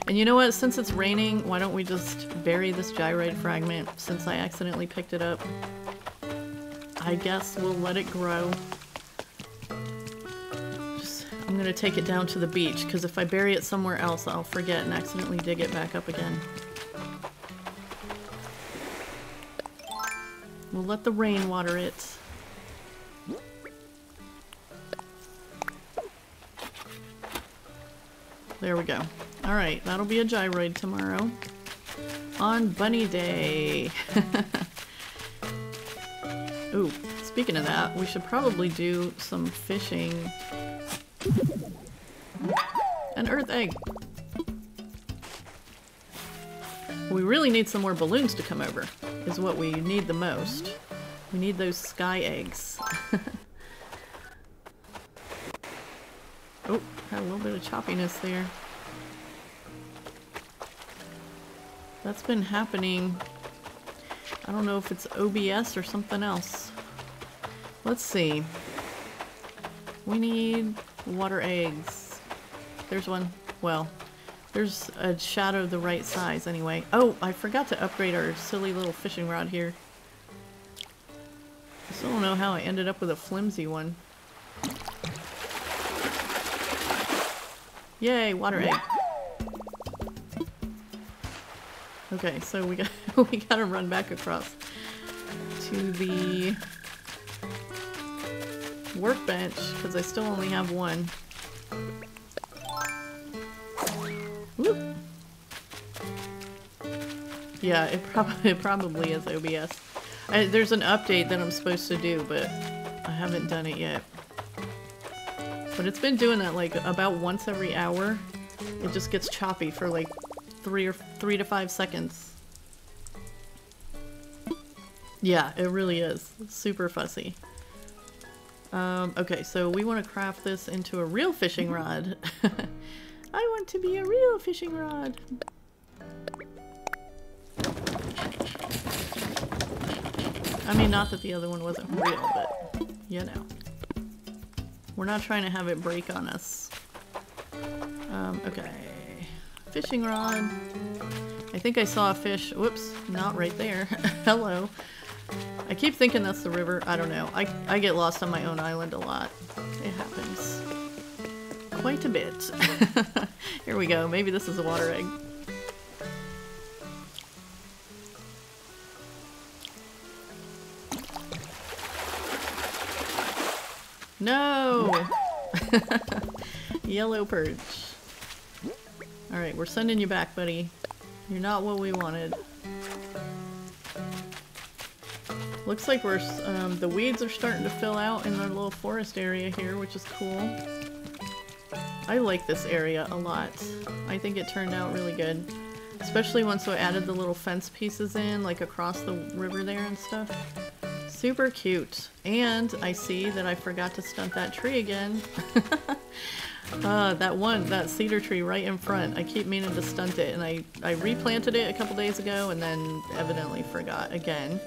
And you know what? Since it's raining, why don't we just bury this gyroid fragment since I accidentally picked it up? I guess we'll let it grow. Just, I'm gonna take it down to the beach, because if I bury it somewhere else, I'll forget and accidentally dig it back up again. We'll let the rain water it. There we go. Alright, that'll be a gyroid tomorrow. On Bunny Day. (laughs) Ooh, speaking of that, we should probably do some fishing. An earth egg. We really need some more balloons to come over, is what we need the most. We need those sky eggs. (laughs) oh, had a little bit of choppiness there. That's been happening I don't know if it's OBS or something else. Let's see. We need water eggs. There's one. Well, there's a shadow the right size anyway. Oh, I forgot to upgrade our silly little fishing rod here. I still don't know how I ended up with a flimsy one. Yay, water egg. Okay, so we got (laughs) we gotta run back across to the workbench because I still only have one. Yeah, it, prob (laughs) it probably is OBS. I, there's an update that I'm supposed to do, but I haven't done it yet. But it's been doing that like about once every hour. It just gets choppy for like three or three to five seconds. Yeah, it really is. super fussy. Um, okay, so we want to craft this into a real fishing rod. (laughs) I want to be a real fishing rod. I mean, not that the other one wasn't real, but you know. We're not trying to have it break on us. Um, okay fishing rod. I think I saw a fish. Whoops, not right there. (laughs) Hello. I keep thinking that's the river. I don't know. I, I get lost on my own island a lot. It happens. Quite a bit. (laughs) Here we go. Maybe this is a water egg. No! (laughs) Yellow perch. Alright, we're sending you back, buddy. You're not what we wanted. Looks like we're, um, the weeds are starting to fill out in our little forest area here, which is cool. I like this area a lot. I think it turned out really good. Especially once I added the little fence pieces in, like across the river there and stuff. Super cute. And I see that I forgot to stunt that tree again. (laughs) Uh, that one, that cedar tree right in front. I keep meaning to stunt it, and I, I replanted it a couple days ago and then evidently forgot again.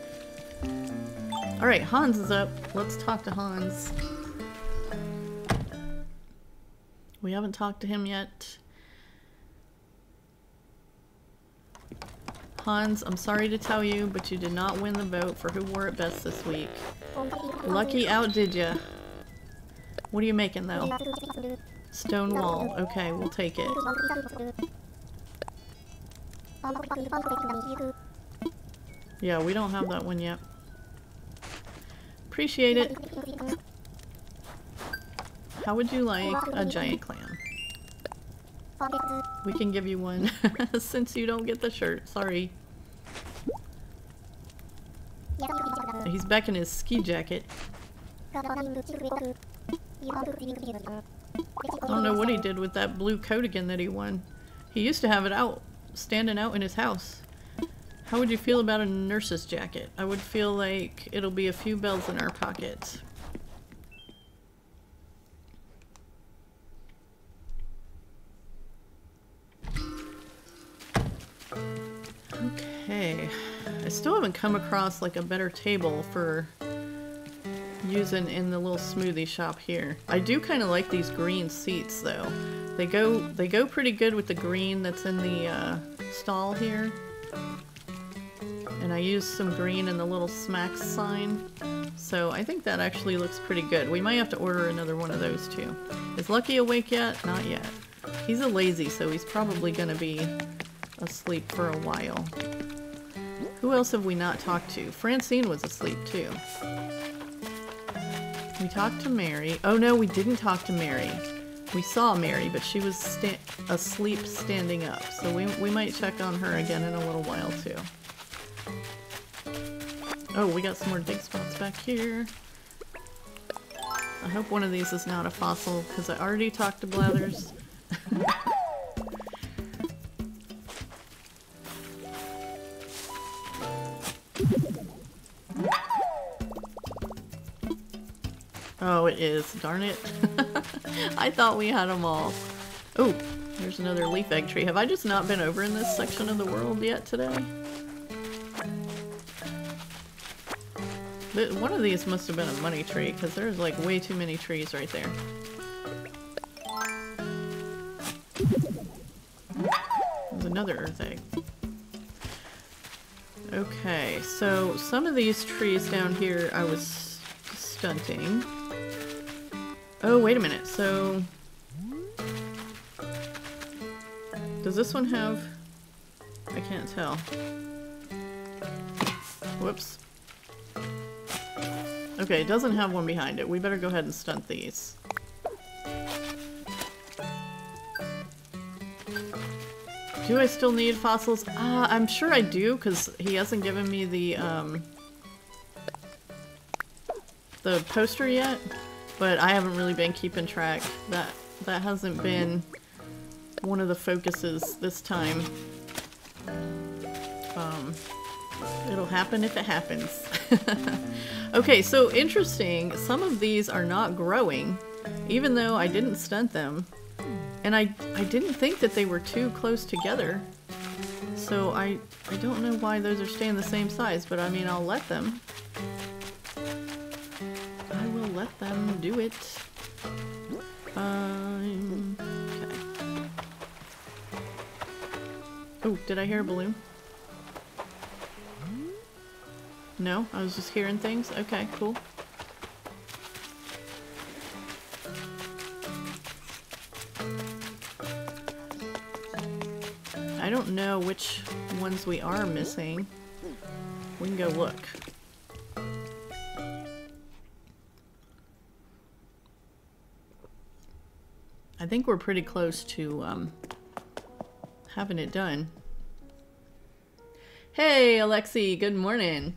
Alright, Hans is up. Let's talk to Hans. We haven't talked to him yet. Hans, I'm sorry to tell you, but you did not win the vote for who wore it best this week. Lucky outdid ya. What are you making though? Stone wall. Okay, we'll take it. Yeah, we don't have that one yet. Appreciate it. how would you like a giant clam? We can give you one (laughs) since you don't get the shirt. Sorry. He's back in his ski jacket. I don't know what he did with that blue coat again that he won. He used to have it out, standing out in his house. How would you feel about a nurse's jacket? I would feel like it'll be a few bells in our pockets. Still haven't come across like a better table for using in the little smoothie shop here. I do kind of like these green seats though. They go they go pretty good with the green that's in the uh, stall here. And I used some green in the little smacks sign. So I think that actually looks pretty good. We might have to order another one of those too. Is Lucky awake yet? Not yet. He's a lazy, so he's probably gonna be asleep for a while. Who else have we not talked to? Francine was asleep too. We talked to Merry. Oh no, we didn't talk to Merry. We saw Merry, but she was sta asleep standing up. So we, we might check on her again in a little while too. Oh, we got some more dig spots back here. I hope one of these is not a fossil, because I already talked to Blathers. (laughs) Oh, it is. Darn it. (laughs) I thought we had them all. Oh, there's another leaf egg tree. Have I just not been over in this section of the world yet today? One of these must have been a money tree, because there's like way too many trees right there. There's another earth egg. Okay, so some of these trees down here I was stunting. Oh, wait a minute. So... Does this one have... I can't tell. Whoops. Okay, it doesn't have one behind it. We better go ahead and stunt these. Do I still need fossils? Uh, I'm sure I do, because he hasn't given me the, um, the poster yet. But I haven't really been keeping track. That that hasn't been one of the focuses this time. Um, it'll happen if it happens. (laughs) okay, so interesting. Some of these are not growing, even though I didn't stunt them. And I, I didn't think that they were too close together. So I, I don't know why those are staying the same size, but I mean, I'll let them let them do it. Okay. Oh, did I hear a balloon? No? I was just hearing things? Okay, cool. I don't know which ones we are missing. We can go look. I think we're pretty close to um, having it done. Hey, Alexi, good morning.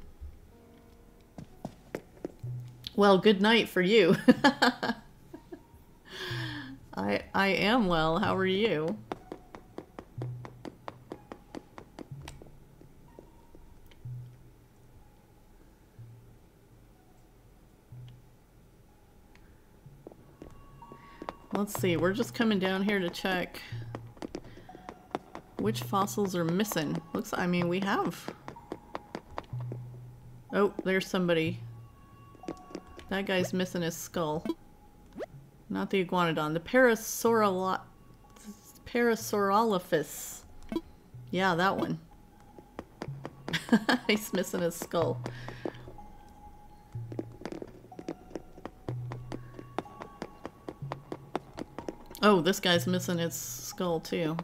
Well, good night for you. (laughs) I I am well. How are you? Let's see, we're just coming down here to check which fossils are missing. Looks, I mean, we have. Oh, there's somebody. That guy's missing his skull. Not the iguanodon, the Parasaurolo Parasaurolophus. Yeah, that one. (laughs) He's missing his skull. Oh, this guy's missing his skull too.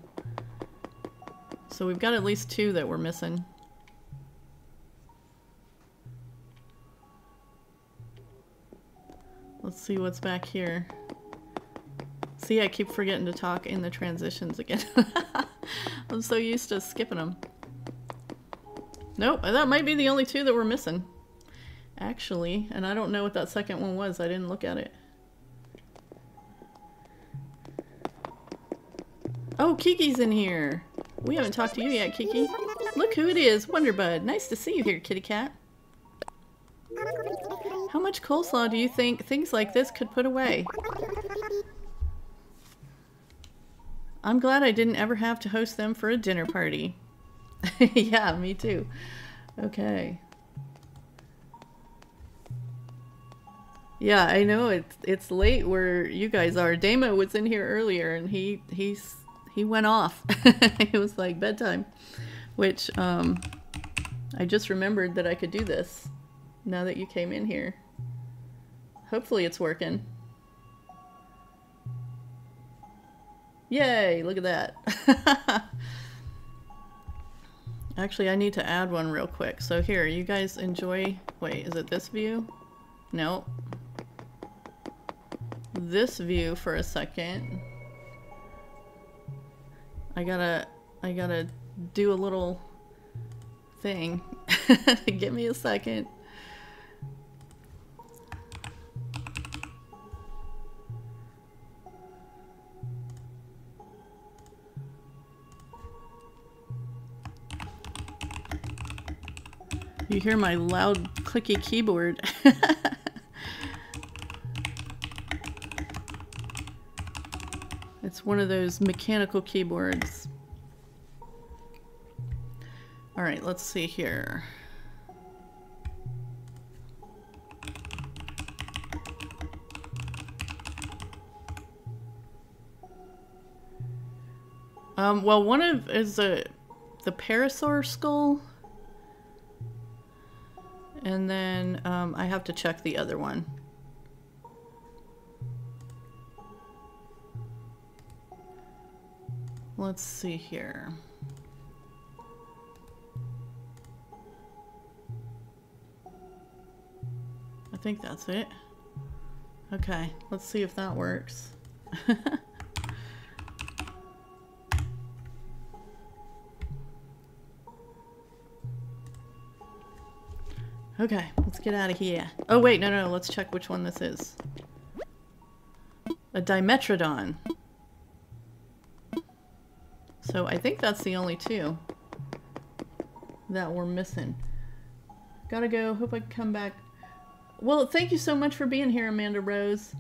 So we've got at least two that we're missing. Let's see what's back here. See, I keep forgetting to talk in the transitions again. (laughs) I'm so used to skipping them. Nope, that might be the only two that we're missing. Actually, and I don't know what that second one was. I didn't look at it. Kiki's in here. We haven't talked to you yet, Kiki. Look who it is, Wonderbud. Nice to see you here, kitty cat. How much coleslaw do you think things like this could put away? I'm glad I didn't ever have to host them for a dinner party. (laughs) yeah, me too. Okay. Yeah, I know it's it's late where you guys are. Damo was in here earlier and he he's he went off. (laughs) it was like bedtime, which um, I just remembered that I could do this now that you came in here. Hopefully it's working. Yay, look at that. (laughs) Actually, I need to add one real quick. So here, you guys enjoy... Wait, is it this view? No. This view for a second. I gotta, I gotta do a little thing. (laughs) Give me a second. You hear my loud clicky keyboard. (laughs) It's one of those mechanical keyboards. All right, let's see here. Um, well, one of is a the parasaur skull, and then um, I have to check the other one. Let's see here. I think that's it. Okay, let's see if that works. (laughs) okay, let's get out of here. Oh wait, no, no, no, let's check which one this is. A Dimetrodon. So I think that's the only two that we're missing. Gotta go. Hope I come back. Well, thank you so much for being here, Amanda Rose.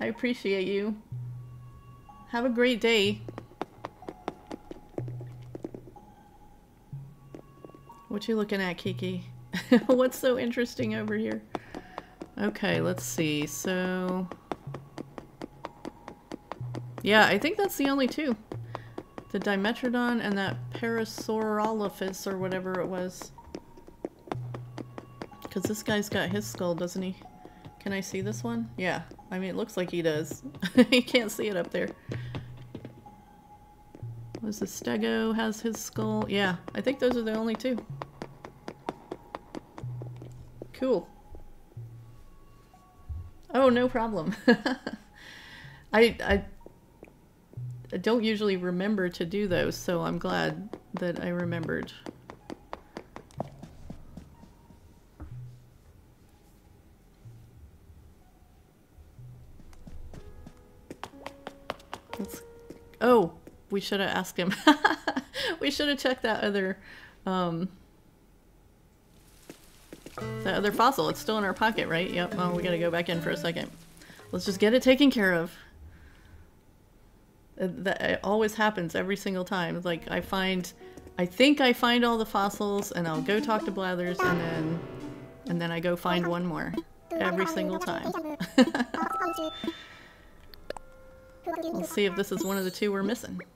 I appreciate you. Have a great day. What you looking at, Kiki? (laughs) What's so interesting over here? Okay, let's see. So... Yeah, I think that's the only two. The Dimetrodon and that Parasaurolophus or whatever it was. Because this guy's got his skull, doesn't he? Can I see this one? Yeah. I mean, it looks like he does. (laughs) you can't see it up there. Was the Stego has his skull? Yeah, I think those are the only two. Cool. Oh, no problem. (laughs) I I don't usually remember to do those, so I'm glad that I remembered. Let's, oh, we should have asked him. (laughs) we should have checked that other, um, that other fossil. It's still in our pocket, right? Yep. Oh, we gotta go back in for a second. Let's just get it taken care of. That it always happens every single time. It's like I find, I think I find all the fossils, and I'll go talk to Blathers, and then, and then I go find one more every single time. (laughs) we'll see if this is one of the two we're missing. (laughs)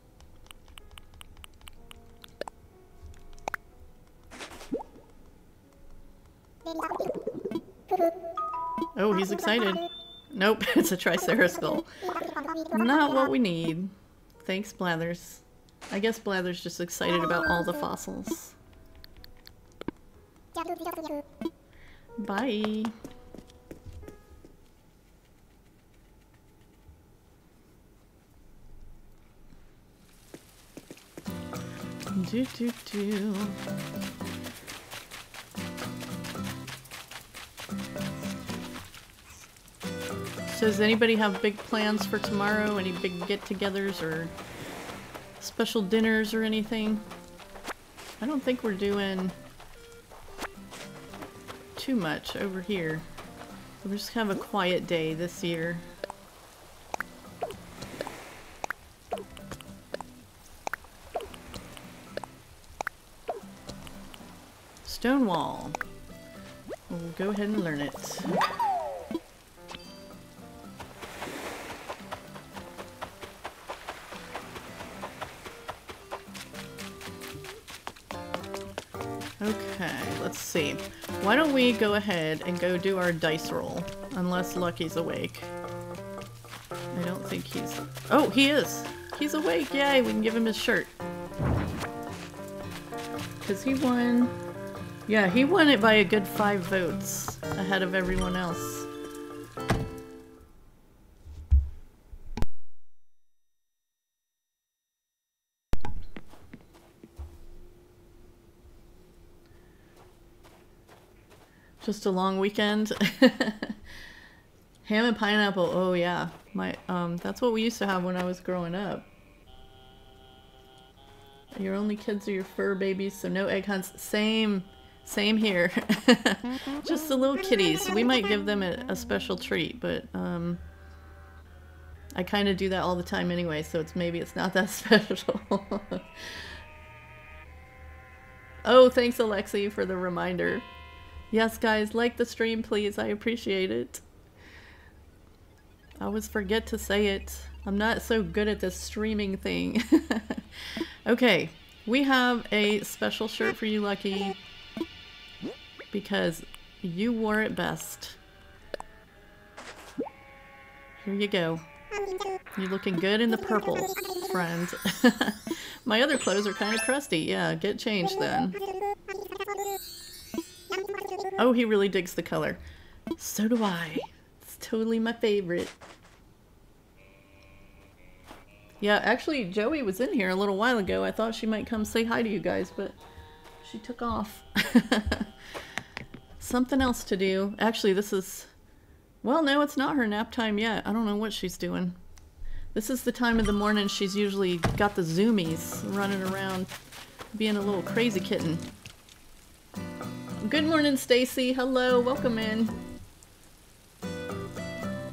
Oh, he's excited. Nope, (laughs) it's a triceratops skull. Not what we need. Thanks, Blathers. I guess Blathers just excited about all the fossils. Bye. Do do do. So does anybody have big plans for tomorrow? Any big get-togethers or special dinners or anything? I don't think we're doing too much over here. We're just of a quiet day this year. Stonewall. We'll go ahead and learn it. See. Why don't we go ahead and go do our dice roll, unless Lucky's awake. I don't think he's... Oh, he is! He's awake! Yay, we can give him his shirt. Because he won... Yeah, he won it by a good five votes ahead of everyone else. Just a long weekend. (laughs) Ham and pineapple. Oh yeah, my um. That's what we used to have when I was growing up. Your only kids are your fur babies, so no egg hunts. Same, same here. (laughs) Just the little kitties. We might give them a, a special treat, but um. I kind of do that all the time anyway, so it's maybe it's not that (laughs) special. oh, thanks Alexi for the reminder. Yes, guys, like the stream, please. I appreciate it. I always forget to say it. I'm not so good at this streaming thing. (laughs) okay, we have a special shirt for you, Lucky, because you wore it best. Here you go. You're looking good in the purple, friend. (laughs) My other clothes are kind of crusty. Yeah, get changed then. Oh, he really digs the color. So do I. It's totally my favorite. Yeah, actually, Joey was in here a little while ago. I thought she might come say hi to you guys, but she took off. (laughs) Something else to do. Actually, this is... Well, no, it's not her nap time yet. I don't know what she's doing. This is the time of the morning she's usually got the zoomies running around being a little crazy kitten. Good morning, Stacy. Hello, welcome in.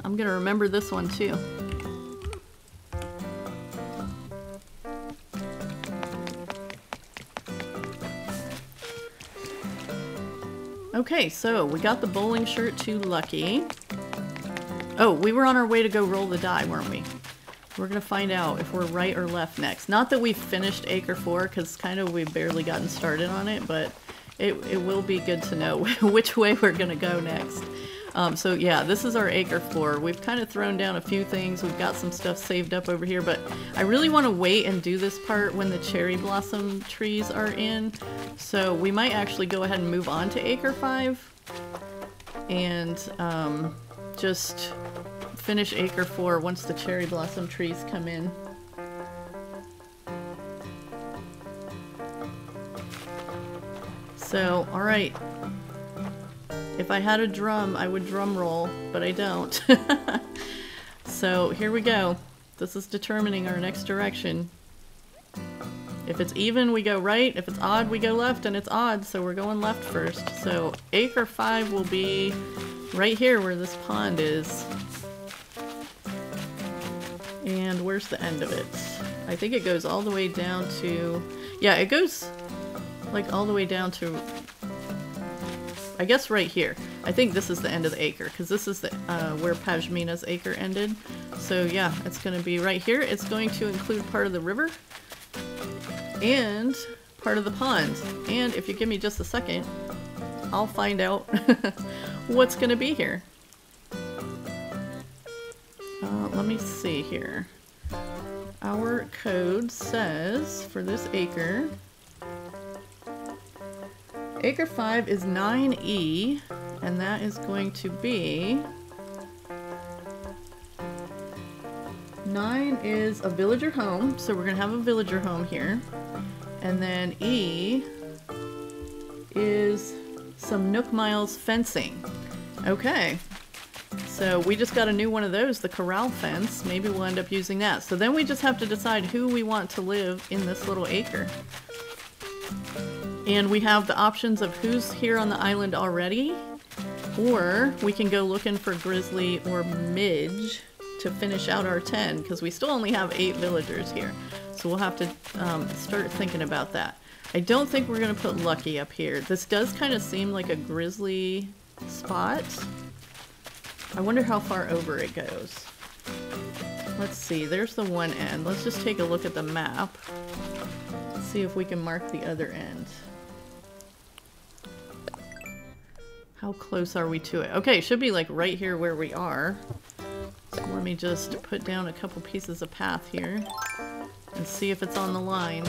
I'm gonna remember this one too. Okay, so we got the bowling shirt to Lucky. Oh, we were on our way to go roll the die, weren't we? We're gonna find out if we're right or left next. Not that we've finished Acre 4, because kind of we've barely gotten started on it, but it, it will be good to know (laughs) which way we're gonna go next. Um, so yeah, this is our acre floor. We've kind of thrown down a few things. We've got some stuff saved up over here, but I really want to wait and do this part when the cherry blossom trees are in. So we might actually go ahead and move on to acre five and um, just finish acre four once the cherry blossom trees come in. So, alright. If I had a drum, I would drum roll, but I don't. (laughs) so, here we go. This is determining our next direction. If it's even, we go right. If it's odd, we go left, and it's odd, so we're going left first. So, acre 5 will be right here where this pond is. And where's the end of it? I think it goes all the way down to... Yeah, it goes like all the way down to I guess right here. I think this is the end of the acre because this is the uh, where Pashmina's acre ended. So yeah, it's going to be right here. It's going to include part of the river and part of the pond. And if you give me just a second, I'll find out (laughs) what's going to be here. Uh, let me see here. Our code says for this acre Acre 5 is 9E, and that is going to be... 9 is a villager home, so we're going to have a villager home here. And then E is some Nook Miles fencing. Okay. So we just got a new one of those, the corral fence. Maybe we'll end up using that. So then we just have to decide who we want to live in this little acre. And we have the options of who's here on the island already, or we can go looking for Grizzly or Midge to finish out our 10, because we still only have 8 villagers here. So we'll have to um, start thinking about that. I don't think we're going to put Lucky up here. This does kind of seem like a Grizzly spot. I wonder how far over it goes. Let's see, there's the one end. Let's just take a look at the map. See if we can mark the other end. How close are we to it? Okay, it should be like right here where we are. So let me just put down a couple pieces of path here and see if it's on the line.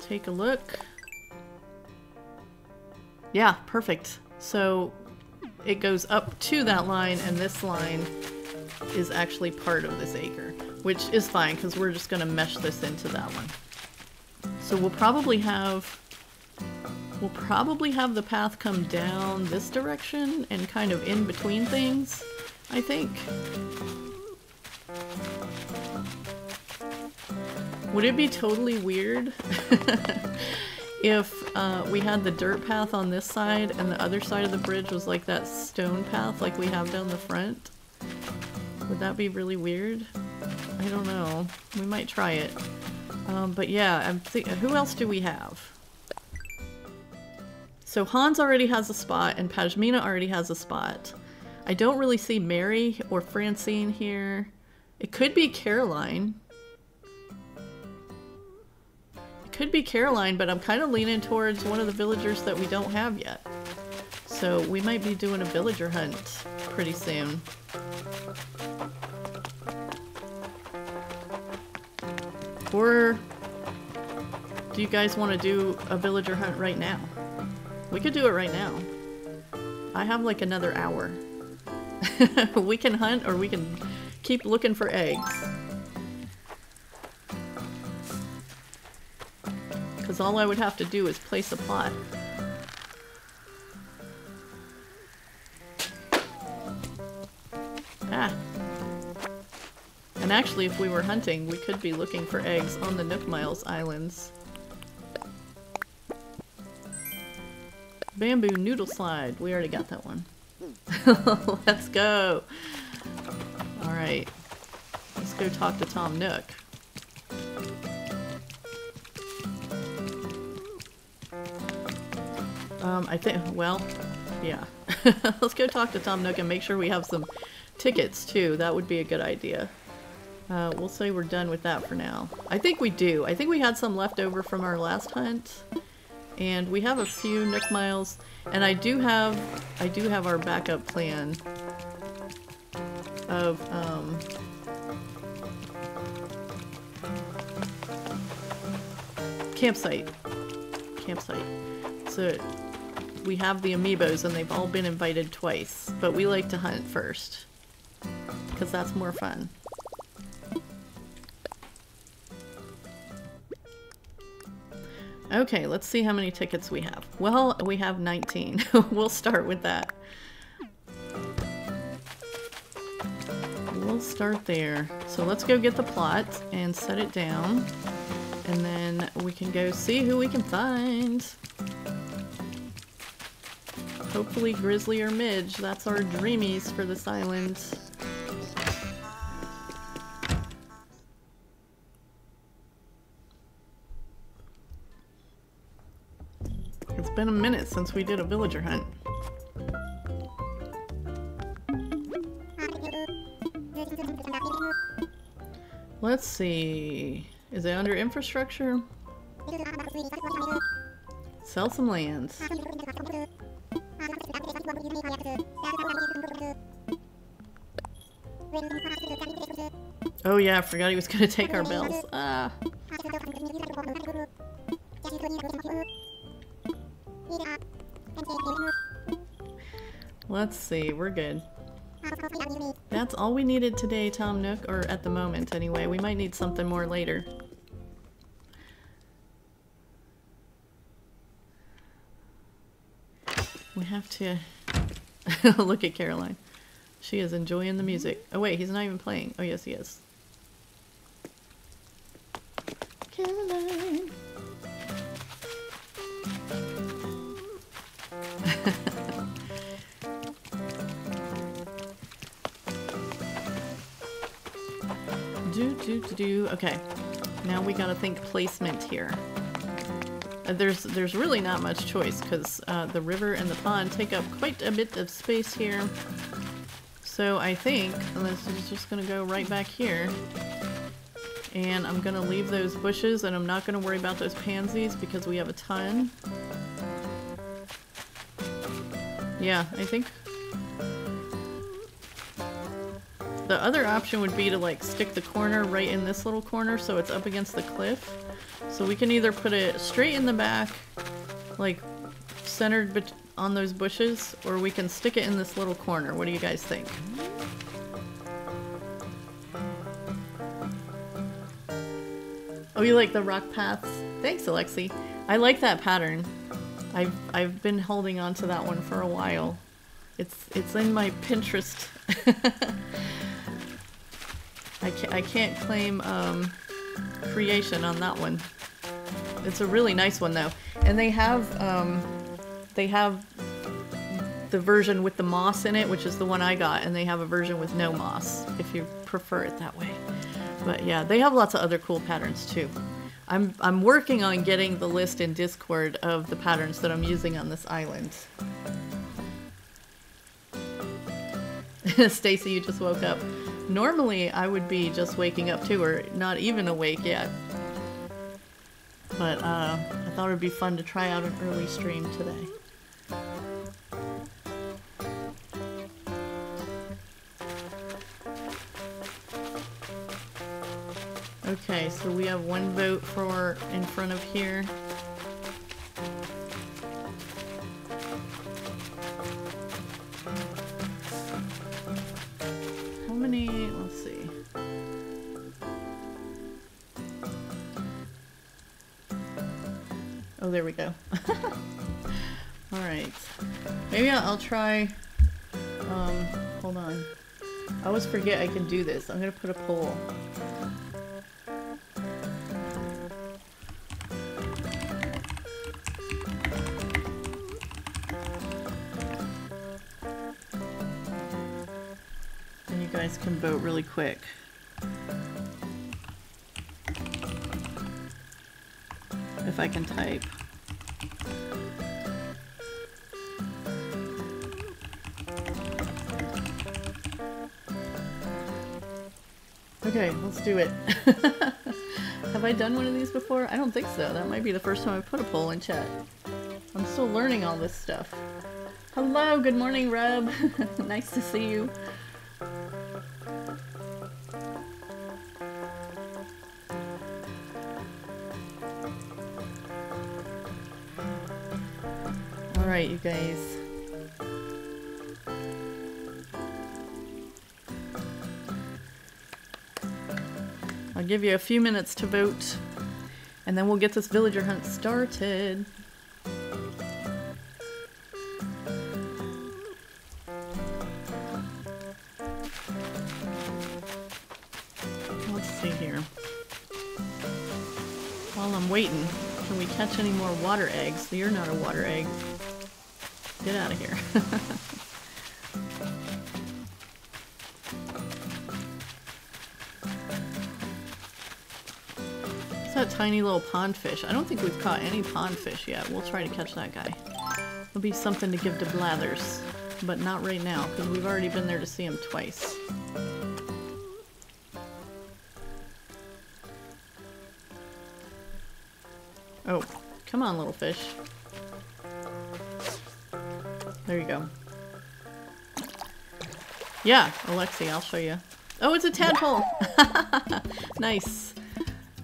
Take a look. Yeah, perfect. So it goes up to that line and this line is actually part of this acre, which is fine because we're just going to mesh this into that one. So we'll probably have We'll probably have the path come down this direction and kind of in between things, I think. Would it be totally weird (laughs) if uh, we had the dirt path on this side and the other side of the bridge was like that stone path like we have down the front? Would that be really weird? I don't know. We might try it. Um, but yeah, I'm who else do we have? So Hans already has a spot and Pashmina already has a spot. I don't really see Merry or Francine here. It could be Caroline. It could be Caroline, but I'm kind of leaning towards one of the villagers that we don't have yet. So we might be doing a villager hunt pretty soon. Or do you guys want to do a villager hunt right now? We could do it right now. I have like another hour. (laughs) we can hunt or we can keep looking for eggs. Because all I would have to do is place a plot. Ah. And actually, if we were hunting, we could be looking for eggs on the Nook Miles Islands. Bamboo noodle slide. We already got that one. (laughs) Let's go. Alright. Let's go talk to Tom Nook. Um, I think, well, yeah. (laughs) Let's go talk to Tom Nook and make sure we have some tickets too. That would be a good idea. Uh, we'll say we're done with that for now. I think we do. I think we had some left over from our last hunt. And we have a few Nook Miles, and I do have, I do have our backup plan of, um, campsite. Campsite. So we have the amiibos and they've all been invited twice, but we like to hunt first because that's more fun. Okay, let's see how many tickets we have. Well, we have 19. (laughs) we'll start with that. We'll start there. So let's go get the plot and set it down. And then we can go see who we can find. Hopefully Grizzly or Midge. That's our dreamies for this island. Been a minute since we did a villager hunt. Let's see. Is it under infrastructure? Sell some lands. Oh yeah, I forgot he was gonna (laughs) take our bells. Ah. Let's see, we're good. (laughs) That's all we needed today, Tom Nook, or at the moment anyway. We might need something more later. We have to (laughs) look at Caroline. She is enjoying the music. Oh wait, he's not even playing. Oh yes, he is. Do do. Okay, now we gotta think placement here. Uh, there's there's really not much choice because uh, the river and the pond take up quite a bit of space here. So I think this is just gonna go right back here. And I'm gonna leave those bushes and I'm not gonna worry about those pansies because we have a ton. Yeah, I think the other option would be to like stick the corner right in this little corner so it's up against the cliff. So we can either put it straight in the back, like centered on those bushes, or we can stick it in this little corner. What do you guys think? Oh, you like the rock paths? Thanks, Alexi. I like that pattern. I've I've been holding on to that one for a while. It's it's in my Pinterest. (laughs) I can't I can't claim um, creation on that one. It's a really nice one though. And they have um, they have the version with the moss in it, which is the one I got, and they have a version with no moss if you prefer it that way. But yeah, they have lots of other cool patterns too. I'm I'm working on getting the list in Discord of the patterns that I'm using on this island. (laughs) Stacy, you just woke up. Normally, I would be just waking up too, or not even awake yet. But uh, I thought it would be fun to try out an early stream today. Okay, so we have one vote for in front of here. There we go. (laughs) Alright. Maybe I'll, I'll try, um, hold on. I always forget I can do this. I'm gonna put a poll. And you guys can vote really quick. If I can type. Okay, let's do it. (laughs) Have I done one of these before? I don't think so. That might be the first time I put a poll in chat. I'm still learning all this stuff. Hello, good morning, Reb. (laughs) nice to see you. Alright, you guys. I'll give you a few minutes to vote, and then we'll get this villager hunt started. Let's see here. While I'm waiting, can we catch any more water eggs? You're not a water egg. Get out of here. (laughs) It's that tiny little pond fish. I don't think we've caught any pond fish yet. We'll try to catch that guy. It'll be something to give to Blathers. But not right now, because we've already been there to see him twice. Oh, come on, little fish. There you go. Yeah, Alexi, I'll show you. Oh, it's a tadpole! (laughs) nice.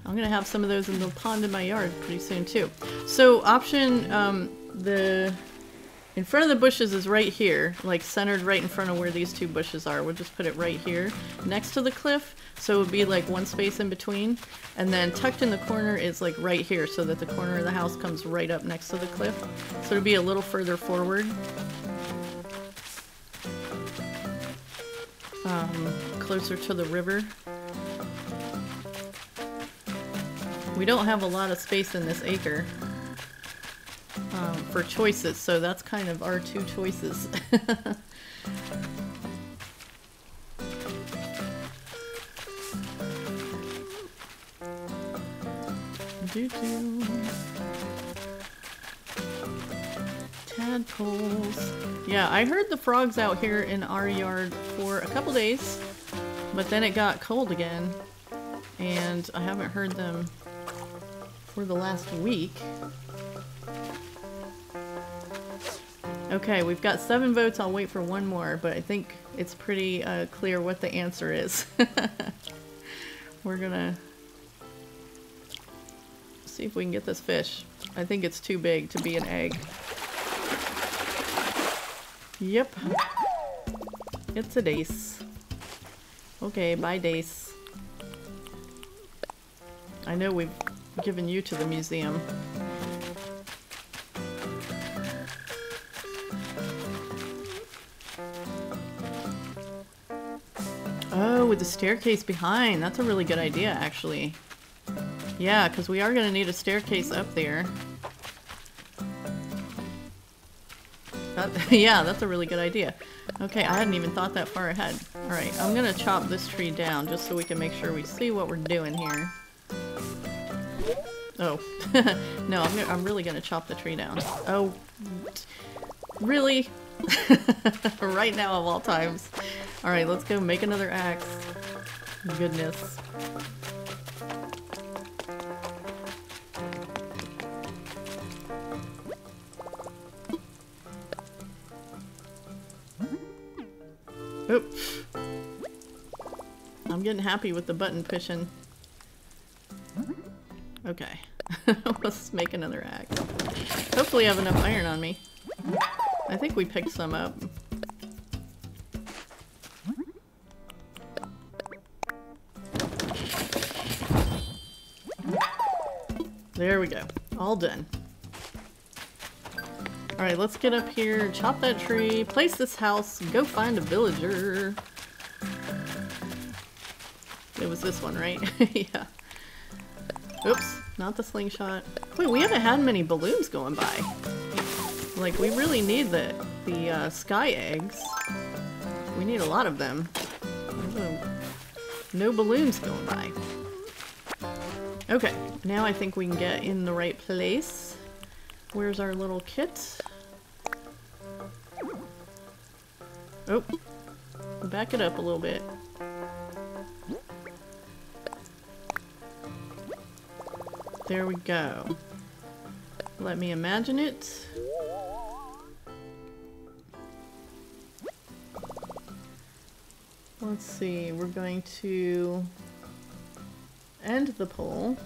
I'm gonna have some of those in the pond in my yard pretty soon too. So option, um, the in front of the bushes is right here, like centered right in front of where these two bushes are. We'll just put it right here next to the cliff, so it would be like one space in between. And then tucked in the corner is like right here, so that the corner of the house comes right up next to the cliff. So it'll be a little further forward. Um, closer to the river. We don't have a lot of space in this acre um, for choices, so that's kind of our two choices. (laughs) do do. Tadpoles. Yeah, I heard the frogs out here in our yard for couple days, but then it got cold again, and I haven't heard them for the last week. Okay, we've got seven votes. I'll wait for one more, but I think it's pretty uh, clear what the answer is. (laughs) We're gonna see if we can get this fish. I think it's too big to be an egg. Yep. It's a dace. Okay, bye dace. I know we've given you to the museum. Oh, with the staircase behind. That's a really good idea, actually. Yeah, because we are going to need a staircase up there. That, (laughs) yeah, that's a really good idea. Okay, I hadn't even thought that far ahead. Alright, I'm to chop this tree down just so we can make sure we see what we're doing here. Oh. (laughs) no, I'm, I'm really to chop the tree down. Oh. Really? (laughs) right now of all times. Alright, let's go make another axe. Goodness. Oop. I'm getting happy with the button pushing. Okay. (laughs) Let's make another axe. Hopefully I have enough iron on me. I think we picked some up. There we go. All done. Alright, let's get up here, chop that tree, place this house, go find a villager. It was this one, right? (laughs) yeah. Oops, not the slingshot. Wait, we haven't had many balloons going by. Like, we really need the, the uh, sky eggs. We need a lot of them. No balloons going by. Okay, now I think we can get in the right place. Where's our little kit? Oh, back it up a little bit. There we go. Let me imagine it. Let's see, we're going to end the poll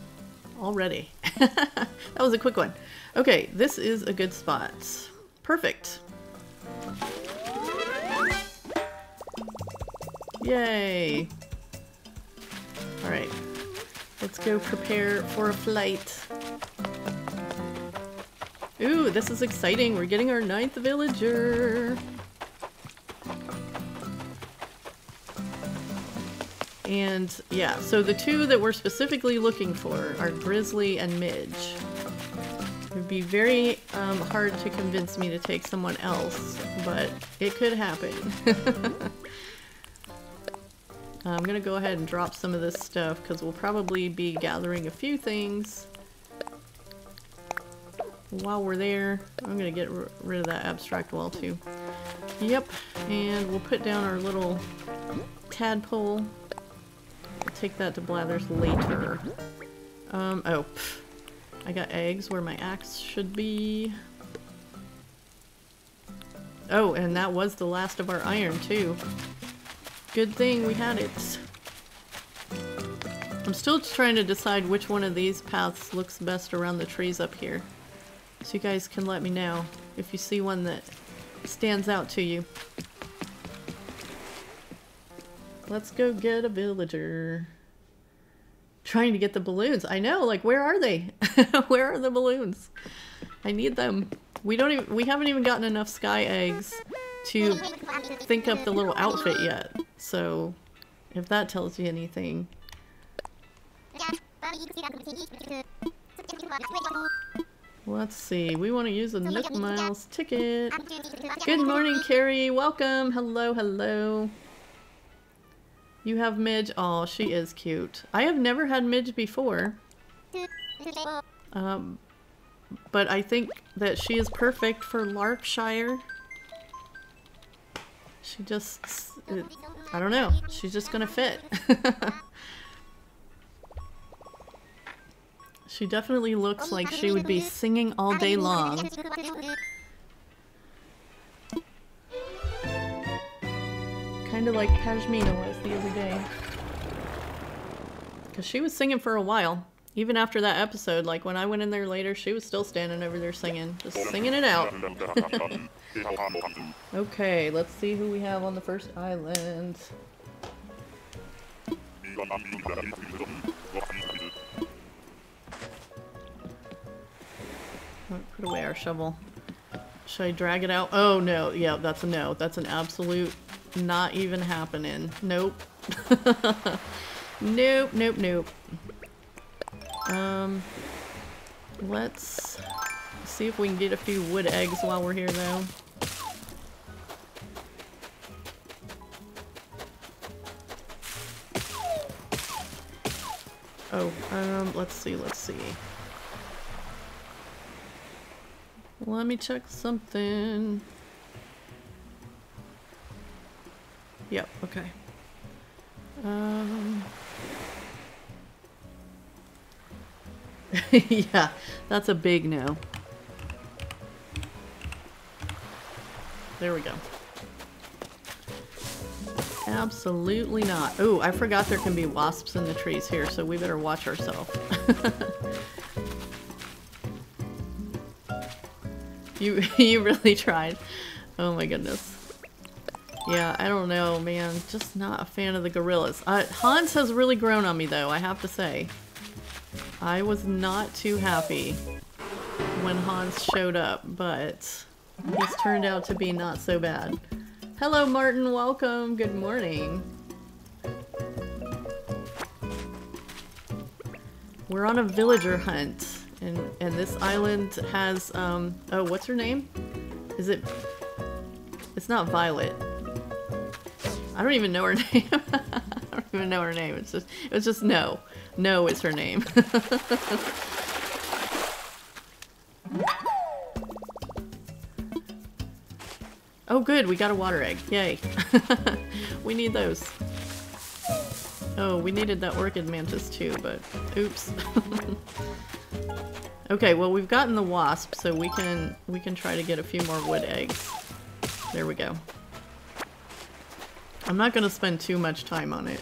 already. (laughs) that was a quick one. Okay, this is a good spot. Perfect. Yay! Alright, let's go prepare for a flight. Ooh, this is exciting. We're getting our ninth villager. And yeah, so the two that we're specifically looking for are Grizzly and Midge. It would be very um, hard to convince me to take someone else, but it could happen. (laughs) I'm gonna go ahead and drop some of this stuff because we'll probably be gathering a few things while we're there. I'm gonna get rid of that abstract wall too. Yep, and we'll put down our little tadpole take that to Blathers later. Um, oh. Pff. I got eggs where my axe should be. Oh, and that was the last of our iron, too. Good thing we had it. I'm still trying to decide which one of these paths looks best around the trees up here. So you guys can let me know. if you see one that stands out to you. Let's go get a villager. Trying to get the balloons. I know, like where are they? (laughs) where are the balloons? I need them. We don't even we haven't even gotten enough sky eggs to think up the little outfit yet. So if that tells you anything. Let's see. We want to use a Nook Miles ticket. Good morning, Carrie. Welcome. Hello, hello. You have Midge. Oh, she is cute. I have never had Midge before. Um, but I think that she is perfect for Lark Shire. She just... I don't know. She's just gonna fit. (laughs) She definitely looks like she would be singing all day long. Kind of like Pashmina was the other day. Because she was singing for a while. Even after that episode, like when I went in there later, she was still standing over there singing. Just singing it out. (laughs) okay, let's see who we have on the first island. Put away our shovel. Should I drag it out? Oh no, yeah, that's a no. That's an absolute not even happening. Nope. (laughs) nope, nope, nope. Um, let's see if we can get a few wood eggs while we're here though. Oh, um, let's see, let's see. Let me check something. Yep, okay. Um... (laughs) yeah, that's a big no. There we go. Absolutely not. Oh, I forgot there can be wasps in the trees here, so we better watch ourselves. (laughs) You (laughs) you really tried. Oh my goodness. Yeah, I don't know, man. Just not a fan of the gorillas. Uh, Hans has really grown on me, though, I have to say. I was not too happy when Hans showed up, but he's turned out to be not so bad. Hello, Martin. Welcome. Good morning. We're on a villager hunt. And and this island has um oh what's her name? Is it It's not Violet. I don't even know her (laughs) name. I don't even know her name. It's just it was just no. No is her name. (laughs) oh good, we got a water egg. Yay. (laughs) we need those. Oh, we needed that orchid mantis too, but oops. (laughs) Okay, well we've gotten the wasp, so we can we can try to get a few more wood eggs. There we go. I'm not gonna spend too much time on it.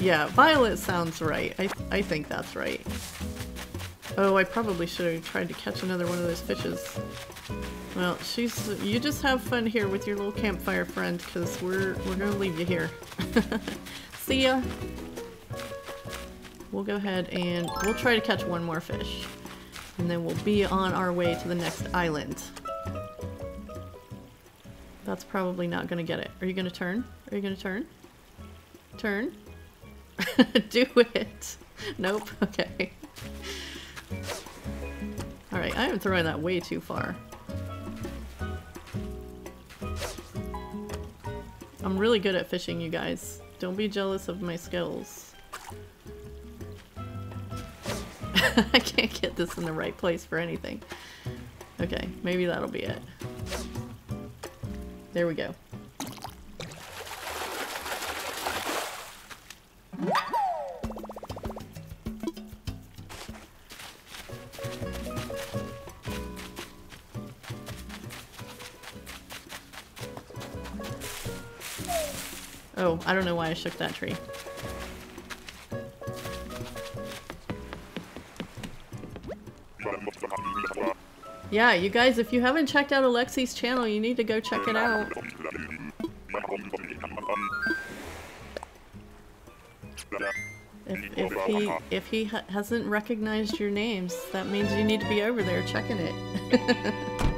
Yeah, Violet sounds right. I, th I think that's right. Oh, I probably should have tried to catch another one of those fishes. Well, she's- you just have fun here with your little campfire friend, because we're- we're gonna leave you here. (laughs) See ya! We'll go ahead and we'll try to catch one more fish. And then we'll be on our way to the next island. That's probably not gonna get it. Are you gonna turn? Are you gonna turn? Turn? (laughs) Do it! (laughs) Nope, okay. Alright, I am throwing that way too far. I'm really good at fishing, you guys. Don't be jealous of my skills. (laughs) I can't get this in the right place for anything. Okay, maybe that'll be it. There we go. Oh, I don't know why I shook that tree. Yeah, you guys, if you haven't checked out Alexi's channel, you need to go check it out. If, if he if he ha hasn't recognized your names, that means you need to be over there checking it. (laughs)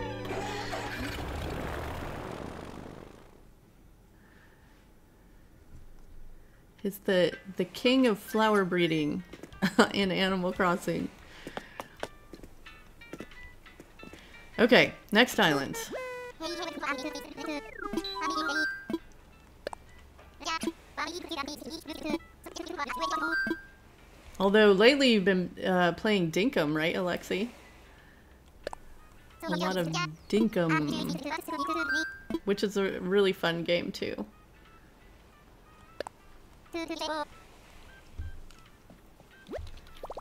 He's the the king of flower breeding (laughs) in Animal Crossing. Okay, next island. Although lately you've been uh, playing Dinkum, right, Alexi? A lot of Dinkum, which is a really fun game too.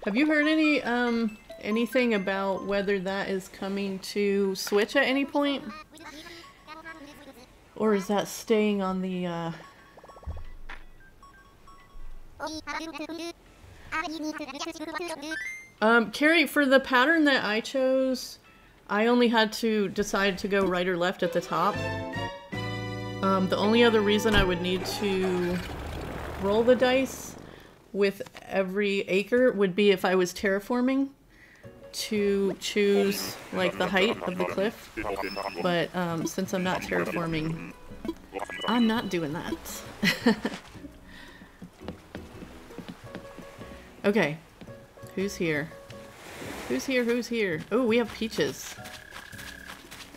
Have you heard any um anything about whether that is coming to Switch at any point? Or is that staying on the uh um, Carrie, for the pattern that I chose, I only had to decide to go right or left at the top. Um, the only other reason I would need to roll the dice with every acre would be if I was terraforming to choose like the height of the cliff. But um, since I'm not terraforming, I'm not doing that. (laughs) okay, who's here? Who's here? Who's here? Oh, we have Peaches.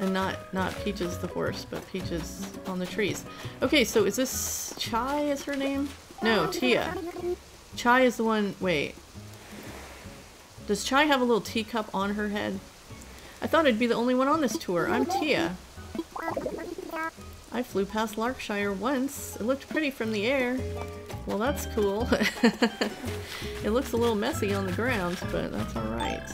And not not Peaches the horse, but Peaches on the trees. Okay, so is this Chai is her name? No, Tia. Chai is the one... Wait. Does Chai have a little teacup on her head? I thought I'd be the only one on this tour. I'm Tia. I flew past Lark Shire once. It looked pretty from the air. Well, that's cool. (laughs) it looks a little messy on the ground, but that's alright.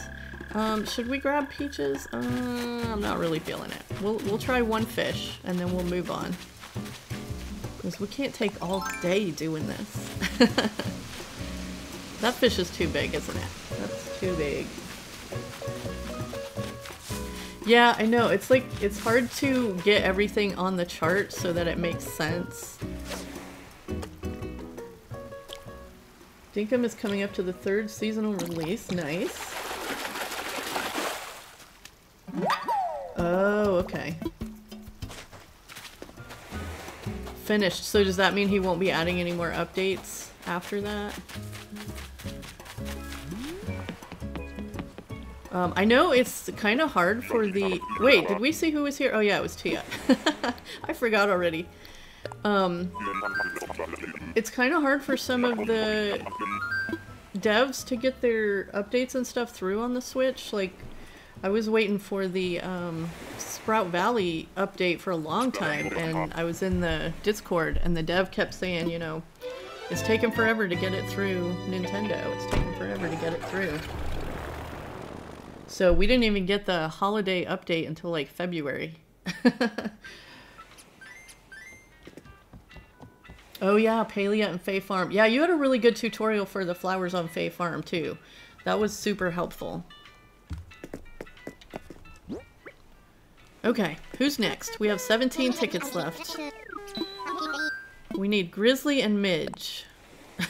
Um, should we grab peaches? Uh, I'm not really feeling it. We'll, we'll try one fish, and then we'll move on. Because we can't take all day doing this. (laughs) that fish is too big, isn't it? That's too big. Yeah, I know. It's like, it's hard to get everything on the chart so that it makes sense. Dinkum is coming up to the third seasonal release. Nice. Oh, okay. Finished. So does that mean he won't be adding any more updates after that? Um, I know it's kind of hard for the... Wait, did we see who was here? Oh yeah, it was Tia. (laughs) I forgot already. Um, it's kind of hard for some of the devs to get their updates and stuff through on the Switch. Like, I was waiting for the um, Sprout Valley update for a long time, and I was in the Discord, and the dev kept saying, you know, it's taking forever to get it through Nintendo. It's taking forever to get it through. So we didn't even get the holiday update until like February. (laughs) oh yeah, Palia and Fae Farm. Yeah, you had a really good tutorial for the flowers on Fae Farm too. That was super helpful. Okay, who's next? We have 17 tickets left. We need Grizzly and Midge. (laughs)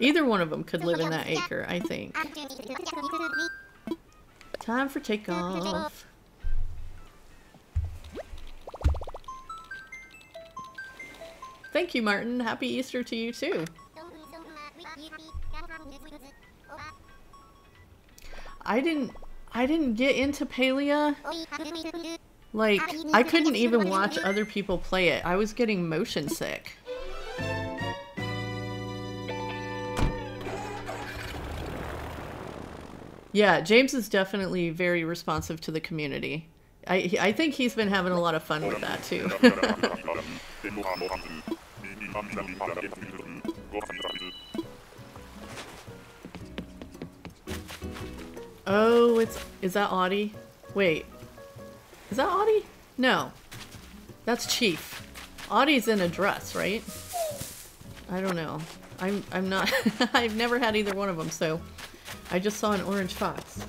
Either one of them could live in that acre, I think. Time for takeoff. Thank you, Martin. Happy Easter to you, too. I didn't I didn't get into Palia. Like, I couldn't even watch other people play it. I was getting motion sick. Yeah, James is definitely very responsive to the community. I, I think he's been having a lot of fun with that, too. (laughs) (laughs) Oh, it's... Is that Audie? Wait. Is that Audie? No. That's Chief. Audie's in a dress, right? I don't know. I'm I'm not. (laughs) I've never had either one of them, so I just saw an orange fox.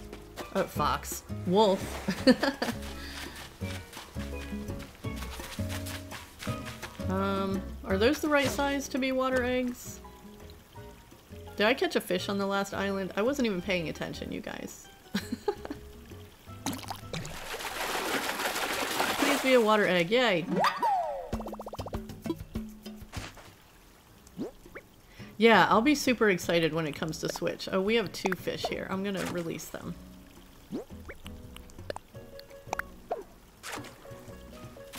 Uh, fox. Wolf. (laughs) um, are those the right size to be water eggs? Did I catch a fish on the last island? I wasn't even paying attention, you guys. (laughs) Please be a water egg, yay! Yeah, I'll be super excited when it comes to Switch. Oh, we have two fish here. I'm gonna release them.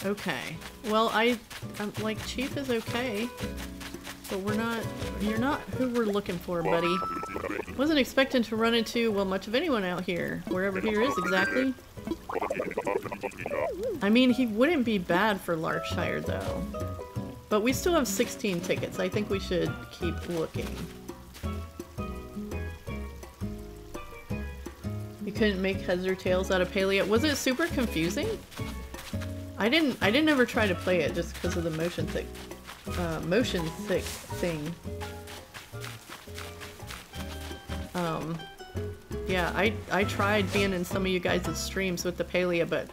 Okay. Well, I... I'm, like, Chief is okay. But we're not... You're not who we're looking for, buddy. Wasn't expecting to run into, well, much of anyone out here. Wherever here is, exactly. I mean, he wouldn't be bad for Lark Shire, though. But we still have 16 tickets. I think we should keep looking. You couldn't make heads or tails out of Palia. Was it super confusing? I didn't I didn't ever try to play it just because of the motion thick uh, motion thick thing. Um yeah, I I tried being in some of you guys' streams with the Palia, but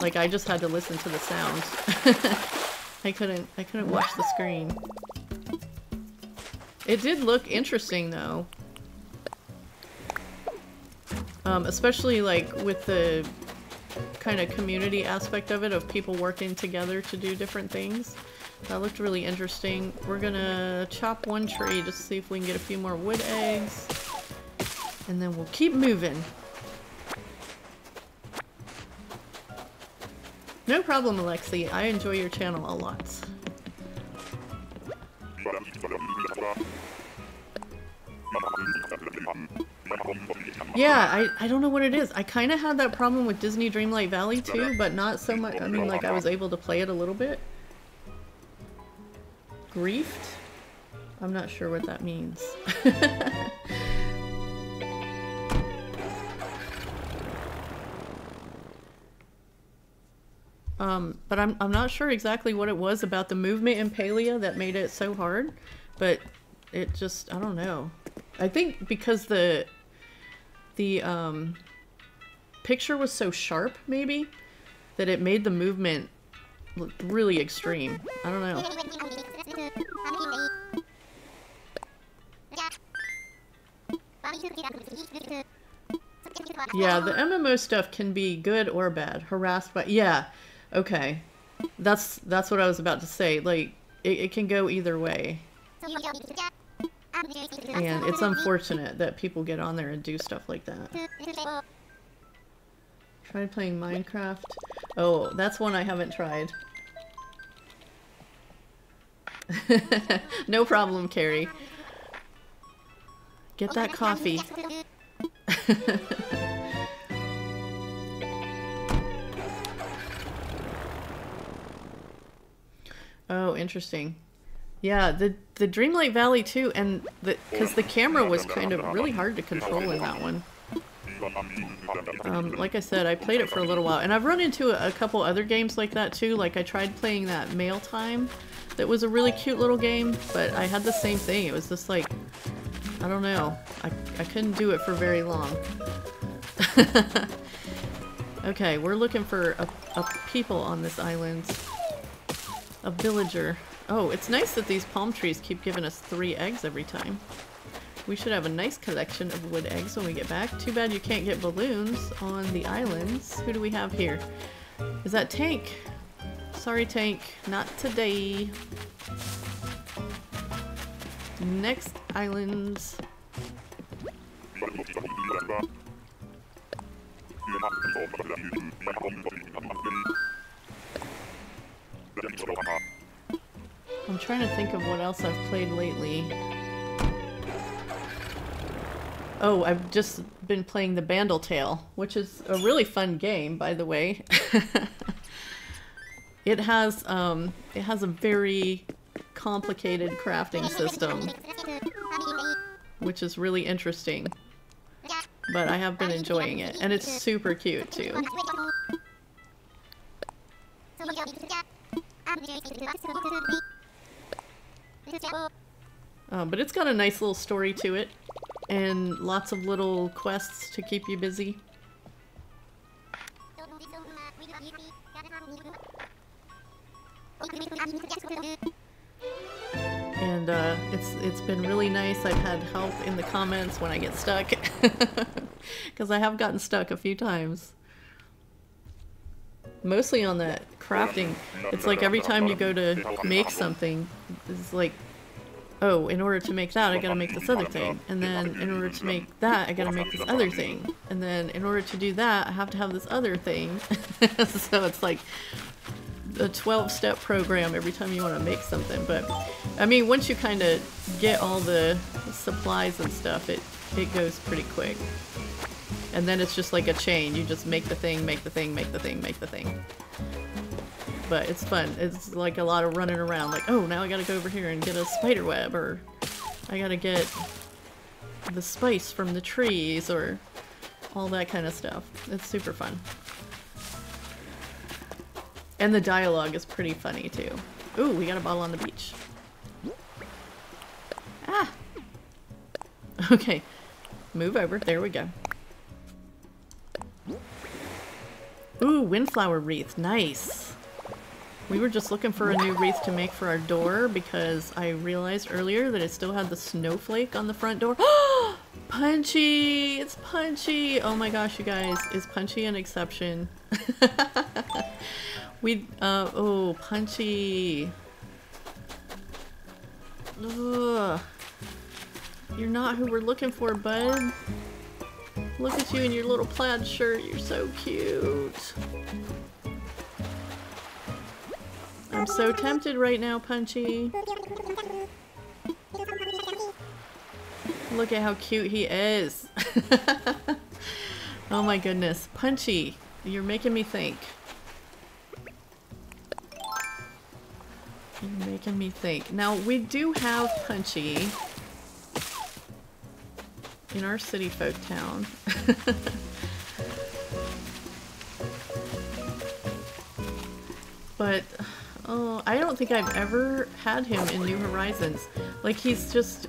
like I just had to listen to the sound. (laughs) I couldn't I couldn't watch the screen. It did look interesting though. Um, especially like with the kind of community aspect of it, of people working together to do different things. That looked really interesting. We're gonna chop one tree just to see if we can get a few more wood eggs. And then we'll keep moving. No problem, Alexi. I enjoy your channel a lot. Yeah, I, I don't know what it is. I kind of had that problem with Disney Dreamlight Valley too, but not so much. I mean, like, I was able to play it a little bit. Griefed? I'm not sure what that means. (laughs) Um, but I'm, I'm not sure exactly what it was about the movement in Palia that made it so hard, but it just, I don't know. I think because the, the, um, picture was so sharp, maybe, that it made the movement look really extreme. I don't know. (laughs) Yeah, the MMO stuff can be good or bad. Harassed by... Yeah, Okay. That's that's what I was about to say. Like, it, it can go either way. And it's unfortunate that people get on there and do stuff like that. Tried playing Minecraft. Oh, that's one I haven't tried. (laughs) no problem, Carrie. Get that coffee. (laughs) Oh, interesting. Yeah, the the Dreamlight Valley too, and the because the camera was kind of really hard to control in that one. Um, like I said, I played it for a little while, and I've run into a, a, couple other games like that too. Like I tried playing that Mail Time, that was a really cute little game, but I had the same thing. It was just like, I don't know, I I couldn't do it for very long. (laughs) okay, we're looking for a, a people on this island. A villager. Oh, it's nice that these palm trees keep giving us three eggs every time. We should have a nice collection of wood eggs when we get back. Too bad you can't get balloons on the islands. Who do we have here? Is that Tank? Sorry, Tank. Not today. Next islands. I'm trying to think of what else I've played lately. Oh, I've just been playing the Bandle Tale, which is a really fun game, by the way. (laughs) it has um, it has a very complicated crafting system, which is really interesting. But I have been enjoying it, and it's super cute too. Uh, but it's got a nice little story to it, and lots of little quests to keep you busy. And uh, it's it's been really nice. I've had help in the comments when I get stuck, (laughs) because I have gotten stuck a few times. Mostly on that crafting. It's like every time you go to make something, it's like, oh, in order to make that, I gotta make this other thing. And then in order to make that, I gotta make this other thing. And then in order to do that, I have to have this other thing. (laughs) so it's like a 12 step program every time you want to make something. But I mean, once you kind of get all the supplies and stuff, it, it goes pretty quick. And then it's just like a chain. You just make the thing, make the thing, make the thing, make the thing. But it's fun. It's like a lot of running around. Like, oh, now I gotta go over here and get a spider web, or I gotta get the spice from the trees, or all that kind of stuff. It's super fun. And the dialogue is pretty funny too. Ooh, we got a bottle on the beach. Ah! (laughs) Okay. Move over. There we go. Ooh, windflower wreath. Nice. We were just looking for a new wreath to make for our door because I realized earlier that it still had the snowflake on the front door. (gasps) Punchy! It's Punchy! Oh my gosh, you guys. Is Punchy an exception? (laughs) we, uh, oh, Punchy. Ugh. You're not who we're looking for, bud. Look at you in your little plaid shirt. You're so cute. I'm so tempted right now, Punchy. Look at how cute he is. (laughs) oh my goodness. Punchy, you're making me think. You're making me think. Now, we do have Punchy in our city folk town. (laughs) but oh, I don't think I've ever had him in New Horizons. Like he's just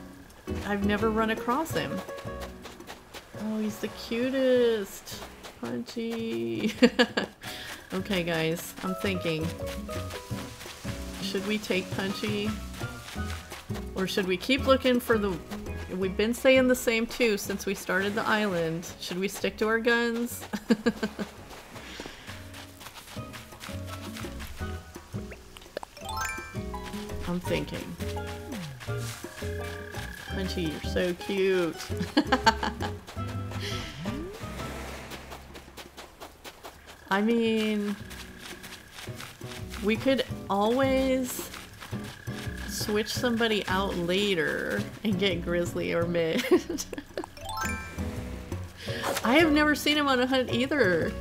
I've never run across him. Oh, he's the cutest. Punchy. (laughs) okay, guys, I'm thinking. Should we take Punchy? Or should we keep looking for the We've been saying the same too since we started the island. Should we stick to our guns? (laughs) I'm thinking. Punchy, you're so cute. (laughs) I mean, we could always switch somebody out later and get Grizzly or Mid. (laughs) I have never seen him on a hunt either.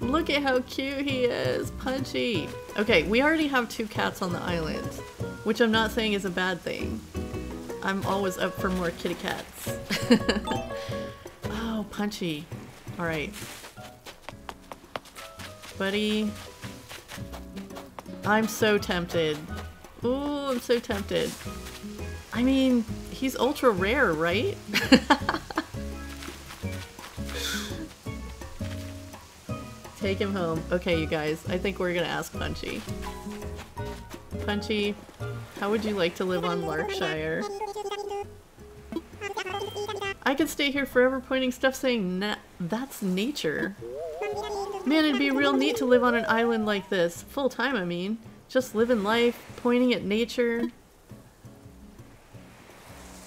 Look at how cute he is. Punchy. Okay, we already have two cats on the island, which I'm not saying is a bad thing. I'm always up for more kitty cats. (laughs) oh, Punchy. Alright. Buddy. I'm so tempted. Ooh, I'm so tempted. I mean, he's ultra rare, right? (laughs) Take him home. Okay, you guys, I think we're gonna ask Punchy. Punchy, how would you like to live on Lark Shire? I could stay here forever pointing stuff saying, that's nature. Man, it'd be real neat to live on an island like this. Full time, I mean. Just living life, pointing at nature.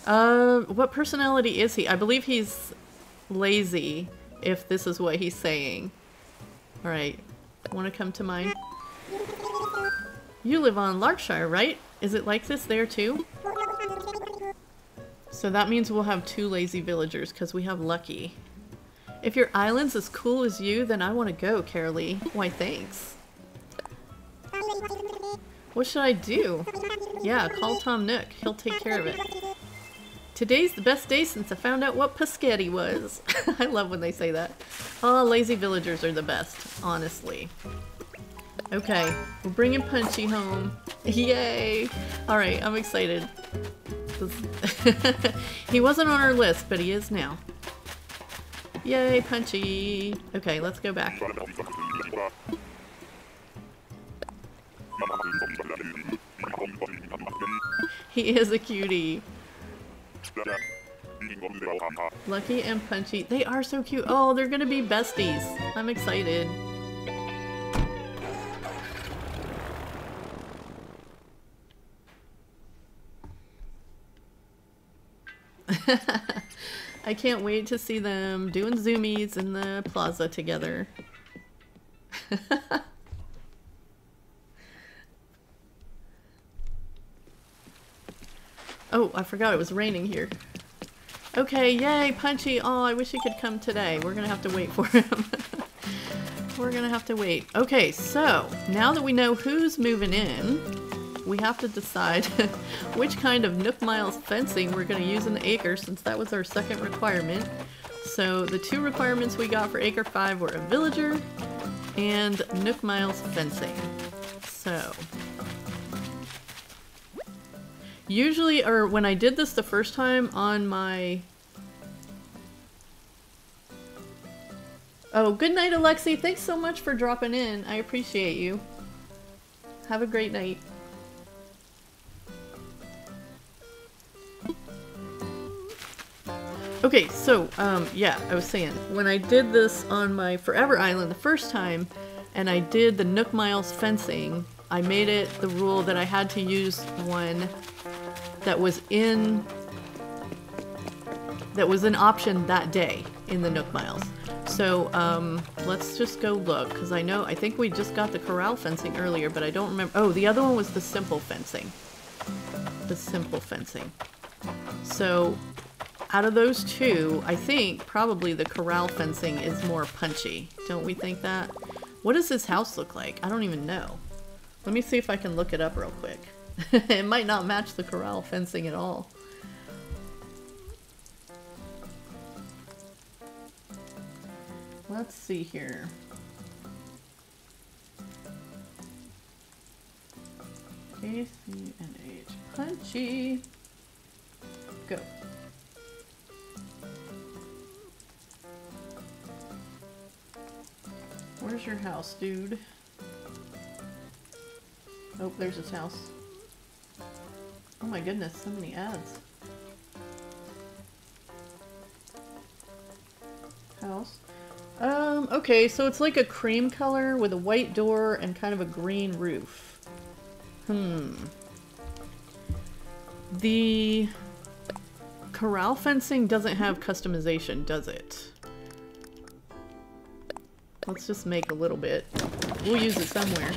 Uh, what personality is he? I believe he's lazy, if this is what he's saying. Alright, want to come to mine? You live on Lark Shire, right? Is it like this there too? So that means we'll have two lazy villagers, because we have Lucky. If your island's as cool as you, then I want to go, Carraleigh. Why, thanks. What should I do? Yeah, call Tom Nook. He'll take care of it. Today's the best day since I found out what Paschetti was. (laughs) I love when they say that. Oh, lazy villagers are the best, honestly. Okay, we're bringing Punchy home. (laughs) Yay! Alright, I'm excited. (laughs) he wasn't on our list, but he is now. Yay, Punchy! Okay, let's go back. He is a cutie. Lucky and Punchy. They are so cute. Oh, they're gonna be besties. I'm excited. (laughs) I can't wait to see them doing zoomies in the plaza together. (laughs) oh, I forgot it was raining here. Okay, yay, Punchy. Oh, I wish he could come today. We're gonna have to wait for him. (laughs) We're gonna have to wait. Okay, so now that we know who's moving in, we have to decide (laughs) which kind of Nook Miles fencing we're going to use in the acre since that was our second requirement. So the two requirements we got for Acre 5 were a villager and Nook Miles fencing. So usually, or when I did this the first time on my Oh, good night, Alexi. Thanks so much for dropping in. I appreciate you. Have a great night. Okay, so, um, yeah, I was saying, when I did this on my Forever Island the first time, and I did the Nook Miles fencing, I made it the rule that I had to use one that was in, that was an option that day in the Nook Miles. So, um, let's just go look, because I know, I think we just got the corral fencing earlier, but I don't remember, oh, the other one was the simple fencing. The simple fencing. So, out of those two, I think probably the corral fencing is more punchy. Don't we think that? What does this house look like? I don't even know. Let me see if I can look it up real quick. (laughs) it might not match the corral fencing at all. Let's see here. A, C, and H. Punchy. Go. Where's your house, dude? Oh, there's his house. Oh my goodness, so many ads. House. Um, okay, so it's like a cream color with a white door and kind of a green roof. Hmm. The corral fencing doesn't have customization, does it? Let's just make a little bit. We'll use it somewhere.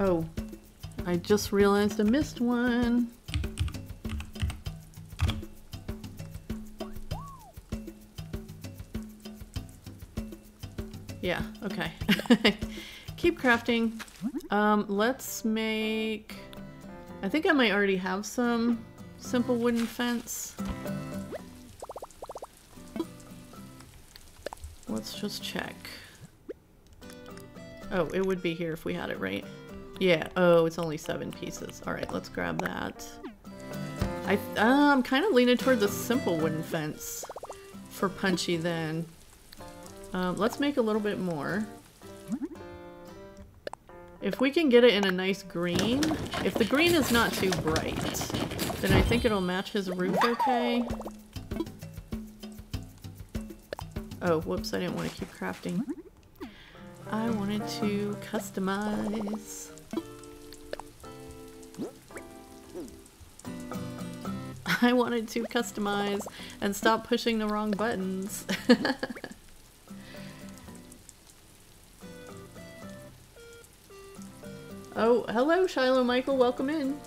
Oh, I just realized I missed one. Yeah, okay. (laughs) Keep crafting. Um, let's make... I think I might already have some simple wooden fence. Let's just check. Oh, it would be here if we had it, right? Yeah, oh, it's only seven pieces. Alright, let's grab that. I, uh, I'm kind of leaning toward the simple wooden fence for Punchy then. Um, let's make a little bit more. If we can get it in a nice green, if the green is not too bright, then I think it'll match his roof okay. Oh, whoops, I didn't want to keep crafting. I wanted to customize. (laughs) I wanted to customize and stop pushing the wrong buttons. (laughs) oh, hello Shiloh Michael, welcome in.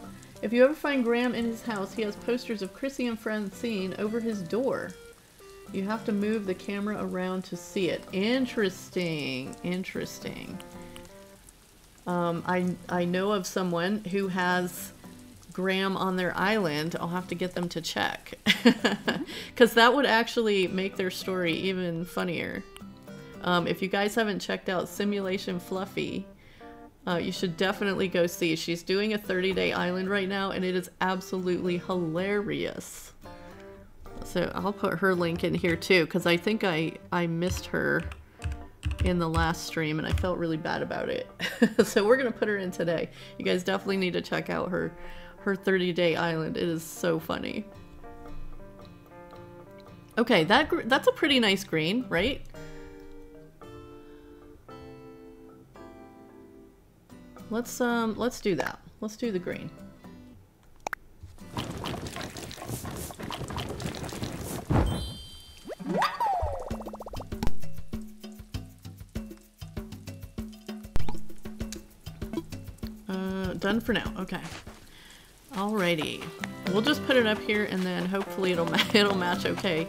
If you ever find Graham in his house, he has posters of Chrissy and Francine over his door. You have to move the camera around to see it. Interesting. Interesting. Um, I, I know of someone who has Graham on their island. I'll have to get them to check. (laughs) Because that would actually make their story even funnier. Um, if you guys haven't checked out Simulation Fluffy, Uh, you should definitely go see. She's doing a 30 day island right now, and it is absolutely hilarious. So I'll put her link in here too, because I think I, I missed her in the last stream and I felt really bad about it. (laughs) so we're gonna put her in today. You guys definitely need to check out her her 30 day island. It is so funny. Okay, that that's a pretty nice green, right? Let's um let's do that. Let's do the green. Done for now. Okay. Alrighty. We'll just put it up here and then hopefully it'll, ma (laughs) it'll match okay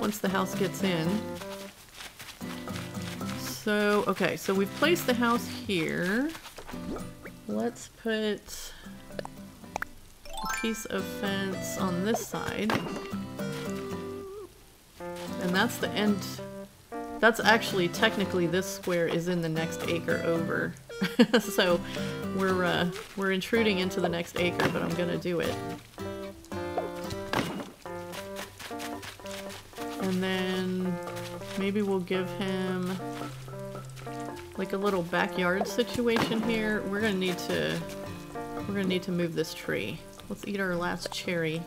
once the house gets in. So, okay, so we've placed the house here. Let's put a piece of fence on this side. And that's the end. That's actually, technically, this square is in the next acre over. (laughs) so we're uh, we're intruding into the next acre, but I'm gonna do it. And then maybe we'll give him like a little backyard situation here. We're gonna need to we're gonna need to move this tree. Let's eat our last cherry.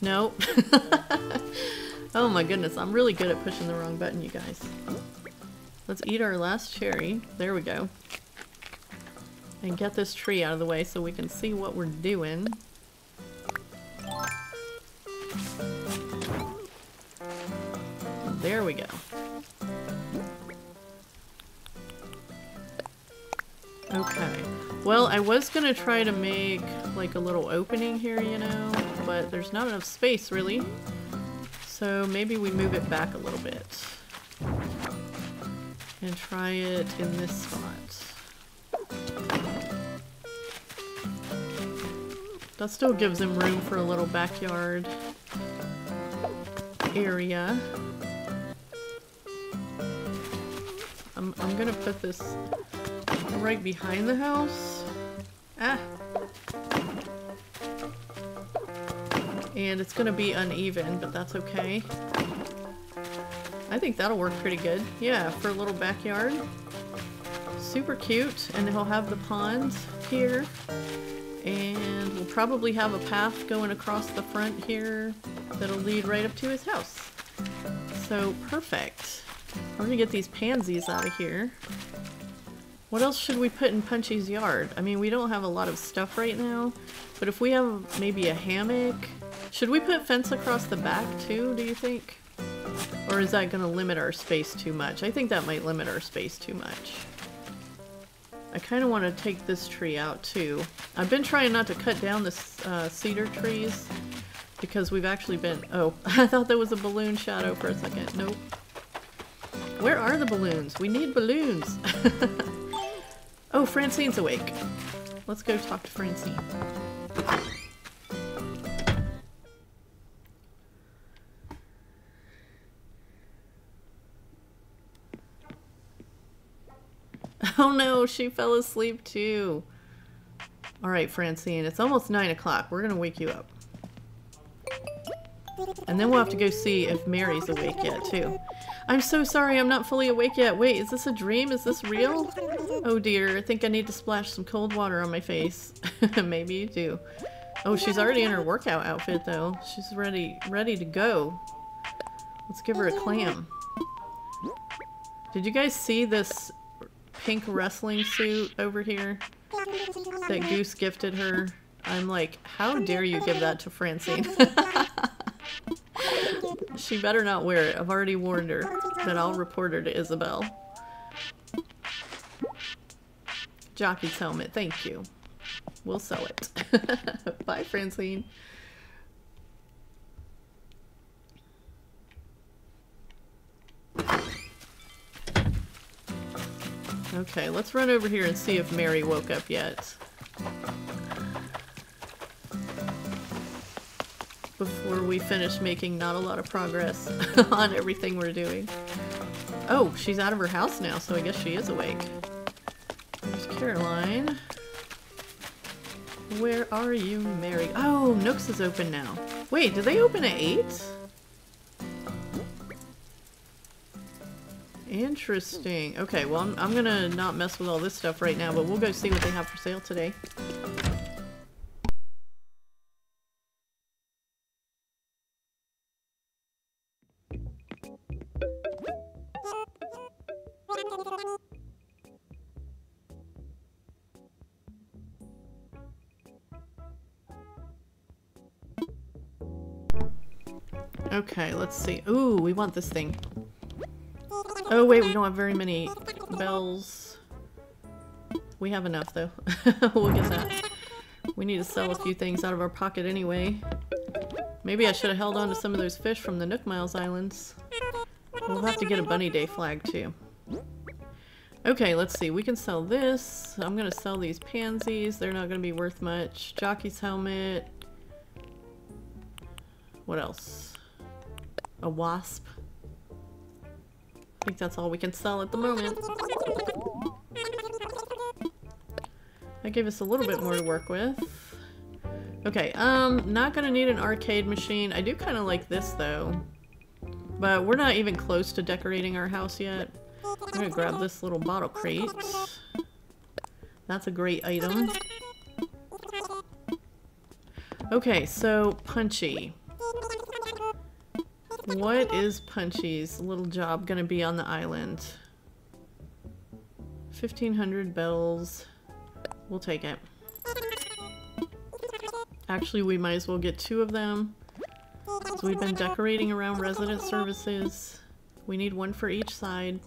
Nope. (laughs) oh my goodness, I'm really good at pushing the wrong button, you guys. Let's eat our last cherry. There we go. And get this tree out of the way so we can see what we're doing. There we go. Okay. Well, I was gonna try to make like a little opening here, you know, but there's not enough space really. So maybe we move it back a little bit. And try it in this spot. That still gives him room for a little backyard area. I'm, I'm gonna put this right behind the house. Ah. And it's gonna be uneven, but that's okay. I think that'll work pretty good. Yeah, for a little backyard. Super cute, and he'll have the pond here. And we'll probably have a path going across the front here that'll lead right up to his house. So, perfect. We're gonna get these pansies out of here. What else should we put in Punchy's yard? I mean, we don't have a lot of stuff right now, but if we have maybe a hammock, should we put fence across the back too, do you think? Or is that going to limit our space too much? I think that might limit our space too much. I kind of want to take this tree out too. I've been trying not to cut down the uh, cedar trees because we've actually been- oh, (laughs) I thought there was a balloon shadow for a second. Nope. Where are the balloons? We need balloons! (laughs) oh, Francine's awake. Let's go talk to Francine. (laughs) Oh no, she fell asleep too. Alright, Francine, it's almost 9 o'clock. We're gonna wake you up. And then we'll have to go see if Merry's awake yet too. I'm so sorry I'm not fully awake yet. Wait, is this a dream? Is this real? Oh dear, I think I need to splash some cold water on my face. (laughs) Maybe you do. Oh, she's already in her workout outfit though. She's ready ready to go. Let's give her a clam. Did you guys see this pink wrestling suit over here that Goose gifted her. I'm like, how dare you give that to Francine? (laughs) she better not wear it. I've already warned her that I'll report her to Isabelle. Jockey's helmet, thank you. We'll sell it. (laughs) Bye, Francine. Okay, let's run over here and see if Merry woke up yet. Before we finish making not a lot of progress (laughs) on everything we're doing. Oh, she's out of her house now, so I guess she is awake. There's Caroline. Where are you, Merry? Oh, Nooks is open now. Wait, did they open at 8? Interesting. Okay, well, I'm, I'm gonna not mess with all this stuff right now, but we'll go see what they have for sale today. Okay, let's see. Ooh, we want this thing. Oh wait, we don't have very many bells. We have enough though. (laughs) we'll get that. We need to sell a few things out of our pocket anyway. Maybe I should have held on to some of those fish from the Nook Miles Islands. We'll have to get a Bunny Day flag too. Okay, let's see. We can sell this. I'm gonna sell these pansies. They're not gonna be worth much. Jockey's helmet. What else? A wasp. I think that's all we can sell at the moment. That gave us a little bit more to work with. Okay, um, not gonna need an arcade machine. I do kind of like this though. But we're not even close to decorating our house yet. I'm gonna grab this little bottle crate. That's a great item. Okay, so Punchy. What is Punchy's little job gonna be on the island? 1500 bells. We'll take it. Actually, we might as well get two of them. So we've been decorating around resident services. We need one for each side.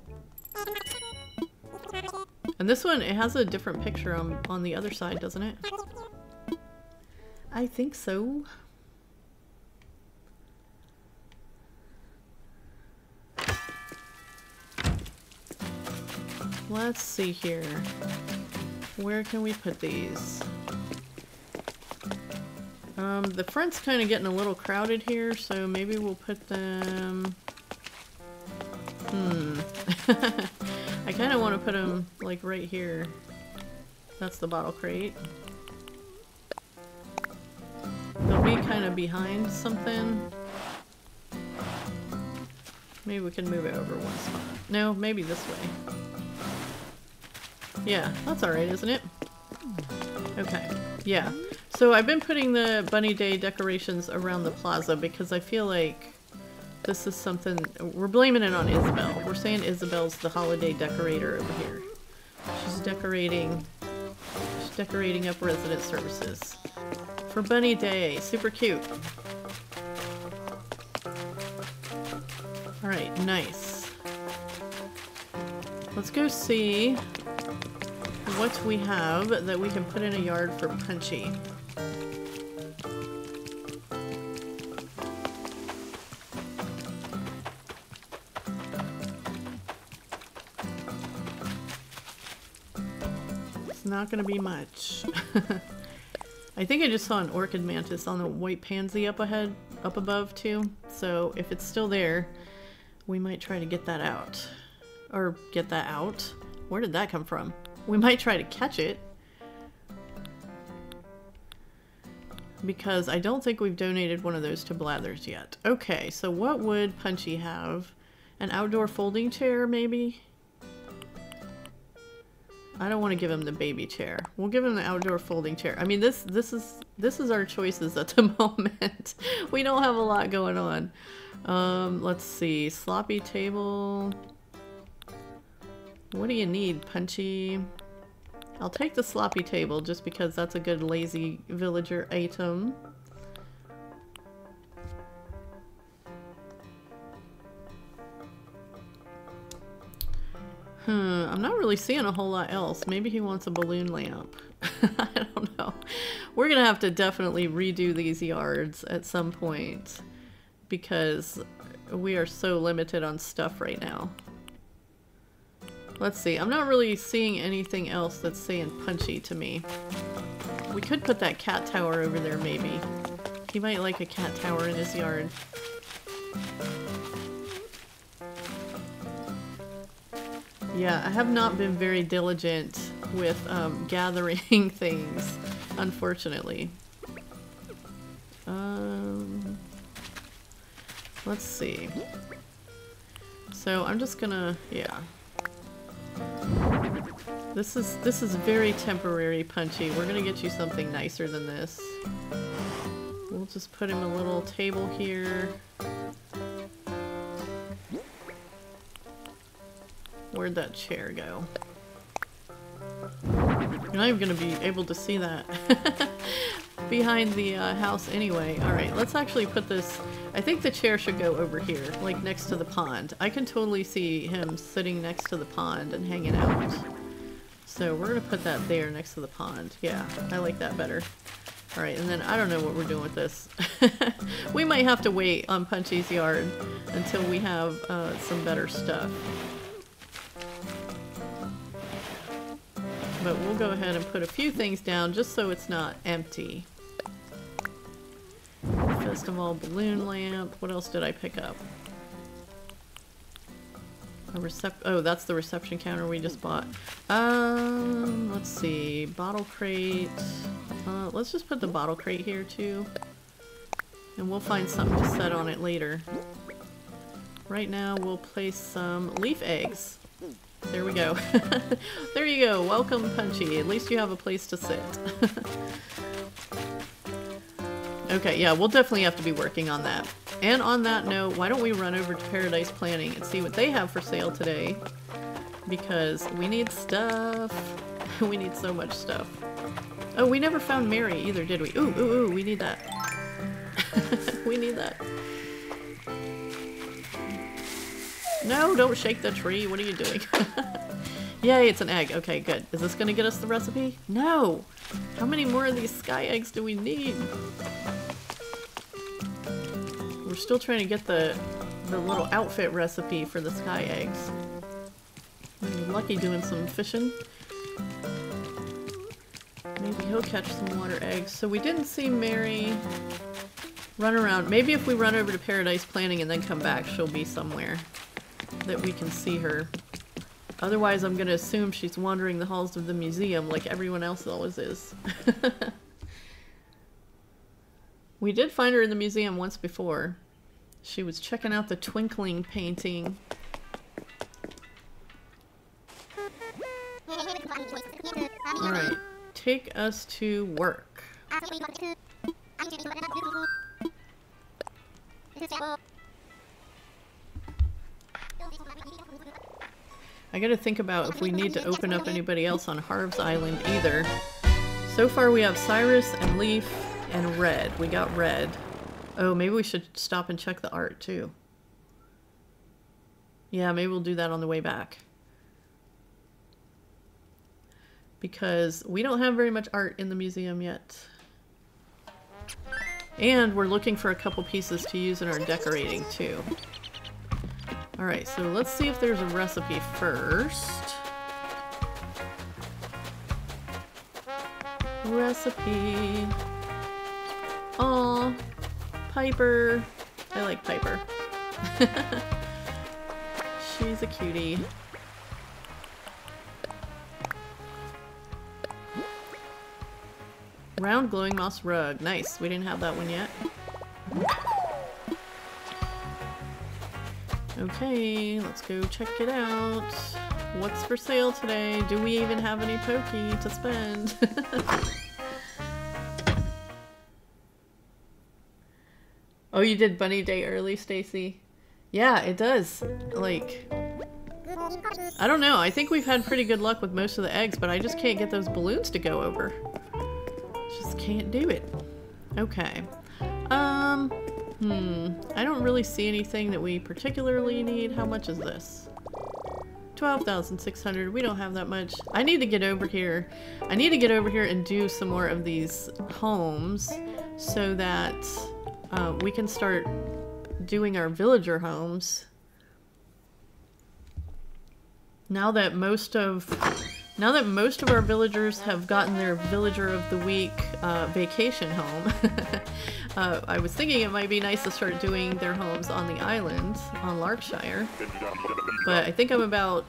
And this one, it has a different picture on, on the other side, doesn't it? I think so. Let's see here. Where can we put these? Um, the front's kind of getting a little crowded here, so maybe we'll put them... Hmm. (laughs) I kind of want to put them, like, right here. That's the bottle crate. They'll be kind of behind something. Maybe we can move it over one spot. No, maybe this way. Yeah, that's alright, isn't it? Okay, yeah. So I've been putting the Bunny Day decorations around the plaza because I feel like this is something... We're blaming it on Isabelle. We're saying Isabelle's the holiday decorator over here. She's decorating... She's decorating up resident services. For Bunny Day. Super cute. Alright, nice. Let's go see what we have that we can put in a yard for Punchy. It's not going to be much. (laughs) I think I just saw an orchid mantis on the white pansy up ahead, up above too. So if it's still there, we might try to get that out. Or get that out. Where did that come from? We might try to catch it. Because I don't think we've donated one of those to Blathers yet. Okay, so what would Punchy have? An outdoor folding chair, maybe? I don't want to give him the baby chair. We'll give him the outdoor folding chair. I mean, this this is this is our choices at the (laughs) moment. we don't have a lot going on. Um, let's see. Sloppy table. What do you need, Punchy? I'll take the sloppy table just because that's a good lazy villager item. Hmm, I'm not really seeing a whole lot else. Maybe he wants a balloon lamp. (laughs) I don't know. We're gonna have to definitely redo these yards at some point because we are so limited on stuff right now. Let's see. I'm not really seeing anything else that's saying punchy to me. We could put that cat tower over there, maybe. He might like a cat tower in his yard. Yeah, I have not been very diligent with um, (laughs) gathering things, unfortunately. Um, let's see. So I'm just gonna, yeah. This is this is very temporary, Punchy. We're gonna get you something nicer than this. We'll just put him a little table here. Where'd that chair go? You're not even gonna be able to see that (laughs) behind the uh, house anyway. Alright, let's actually put this... I think the chair should go over here, like next to the pond. I can totally see him sitting next to the pond and hanging out. So we're gonna put that there next to the pond. Yeah, I like that better. Alright, and then I don't know what we're doing with this. (laughs) we might have to wait on Punchy's yard until we have uh, some better stuff. But we'll go ahead and put a few things down just so it's not empty. Festival balloon lamp. What else did I pick up? A recep- oh, that's the reception counter we just bought. Um, let's see. Bottle crate. Uh, let's just put the bottle crate here too. And we'll find something to set on it later. Right now we'll place some leaf eggs. There we go. (laughs) there you go. Welcome, Punchy. At least you have a place to sit. (laughs) okay, yeah, we'll definitely have to be working on that. And on that note, why don't we run over to Paradise Planning and see what they have for sale today? Because we need stuff. (laughs) we need so much stuff. Oh, we never found Merry either, did we? Ooh, ooh, ooh, we need that. we need that. No, don't shake the tree. What are you doing? (laughs) Yay, it's an egg. Okay, good. Is this gonna get us the recipe? No! How many more of these sky eggs do we need? We're still trying to get the, the little outfit recipe for the sky eggs. I'm lucky doing some fishing. Maybe he'll catch some water eggs. So we didn't see Merry run around. Maybe if we run over to Paradise Planning and then come back, she'll be somewhere that we can see her. Otherwise, I'm gonna assume she's wandering the halls of the museum like everyone else always is. (laughs) we did find her in the museum once before. She was checking out the twinkling painting. Alright, take us to work. I gotta think about if we need to open up anybody else on Harv's Island either. So far we have Cyrus and Leif and Red. We got Red. Oh, maybe we should stop and check the art too. Yeah, maybe we'll do that on the way back. Because we don't have very much art in the museum yet. And we're looking for a couple pieces to use in our decorating too. Alright, so let's see if there's a recipe first. Recipe. Aw, Piper. I like Piper. (laughs) She's a cutie. Round glowing moss rug. Nice. We didn't have that one yet. Okay, let's go check it out. What's for sale today? Do we even have any Poki to spend? (laughs) oh, you did bunny day early, Stacy? Yeah, it does. Like, I don't know. I think we've had pretty good luck with most of the eggs, but I just can't get those balloons to go over. Just can't do it. Okay. Um, Hmm, I don't really see anything that we particularly need. How much is this? 12,600. We don't have that much. I need to get over here. I need to get over here and do some more of these homes so that uh, we can start doing our villager homes. Now that most of now that most of our villagers have gotten their villager of the week uh, vacation home, (laughs) uh, I was thinking it might be nice to start doing their homes on the island, on Lark Shire. But I think I'm about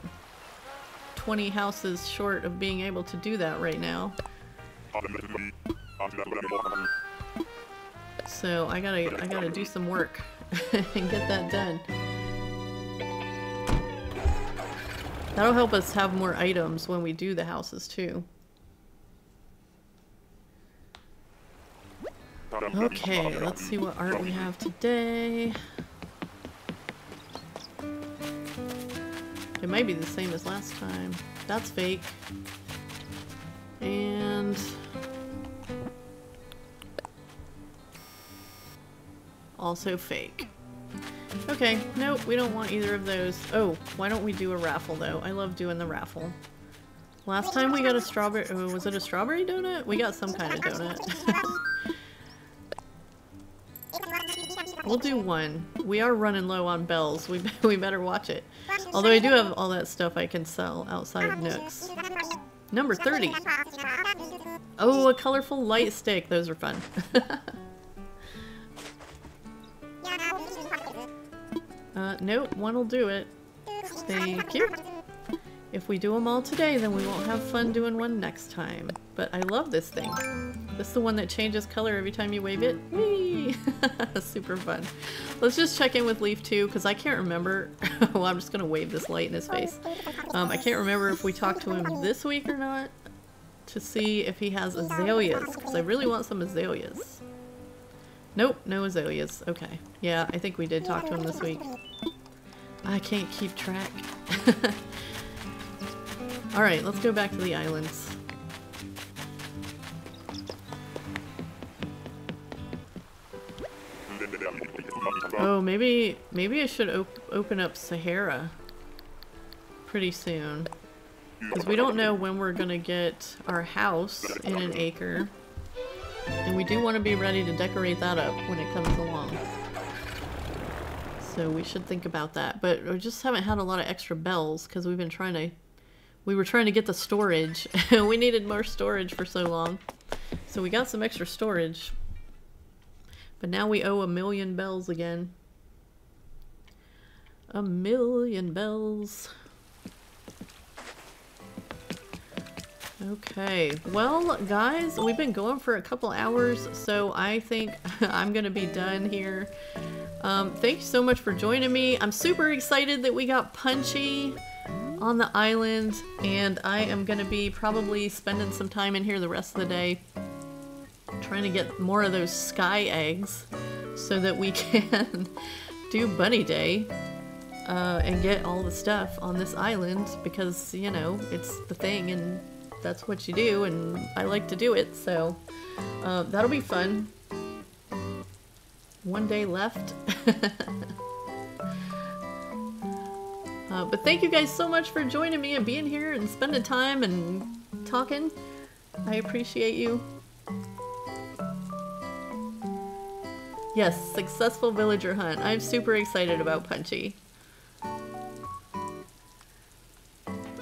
20 houses short of being able to do that right now. So I gotta I gotta do some work (laughs) and get that done. That'll help us have more items when we do the houses too. Okay, let's see what art we have today. It might be the same as last time. That's fake. And... Also fake. Okay, nope, we don't want either of those. Oh, why don't we do a raffle though? I love doing the raffle. Last time we got a strawberry- oh, was it a strawberry donut? We got some kind of donut. (laughs) we'll do one. We are running low on bells. We, (laughs) we better watch it. Although I do have all that stuff I can sell outside of Nooks. Number 30. Oh, a colorful light stick. Those are fun. (laughs) Uh, nope, one will do it. Thank you. If we do them all today, then we won't have fun doing one next time. But I love this thing. This is the one that changes color every time you wave it. Whee! (laughs) Super fun. Let's just check in with Leif too, because I can't remember. (laughs) well, I'm just going to wave this light in his face. Um, I can't remember if we talked to him this week or not to see if he has azaleas, because I really want some azaleas. Nope, no azaleas. Okay. Yeah, I think we did talk to him this week. I can't keep track. (laughs) Alright, let's go back to the islands. Oh, maybe maybe I should op open up Saharah pretty soon. Because we don't know when we're gonna get our house in an acre. And we do want to be ready to decorate that up when it comes along. So we should think about that. But we just haven't had a lot of extra bells because we've been trying to... We were trying to get the storage. (laughs) we needed more storage for so long. So we got some extra storage. But now we owe a million bells again. A million bells. Okay, well guys, we've been going for a couple hours, so I think (laughs) I'm gonna be done here. Um, thank you so much for joining me. I'm super excited that we got Punchy on the island, and I am gonna be probably spending some time in here the rest of the day trying to get more of those sky eggs so that we (laughs) can do Bunny Day uh, and get all the stuff on this island because, you know, it's the thing and that's what you do, and I like to do it, so uh, that'll be fun. One day left. (laughs) uh, but thank you guys so much for joining me and being here and spending time and talking. I appreciate you. Yes, successful villager hunt. I'm super excited about Punchy.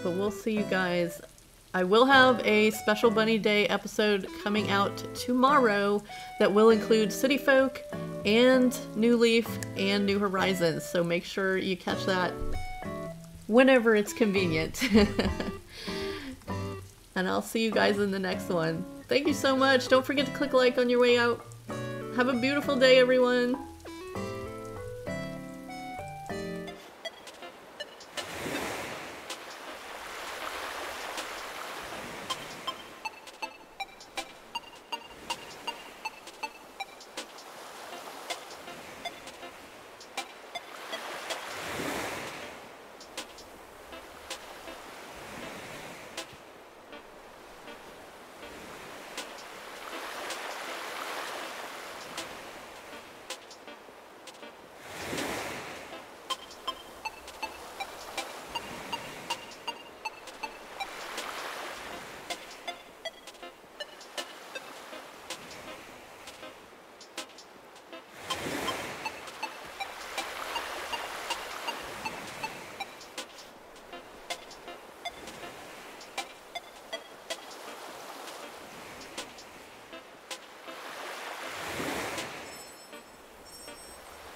But we'll see you guys I will have a special Bunny Day episode coming out tomorrow that will include City Folk and New Leaf and New Horizons, so make sure you catch that whenever it's convenient. (laughs) and I'll see you guys in the next one. Thank you so much. Don't forget to click like on your way out. Have a beautiful day, everyone.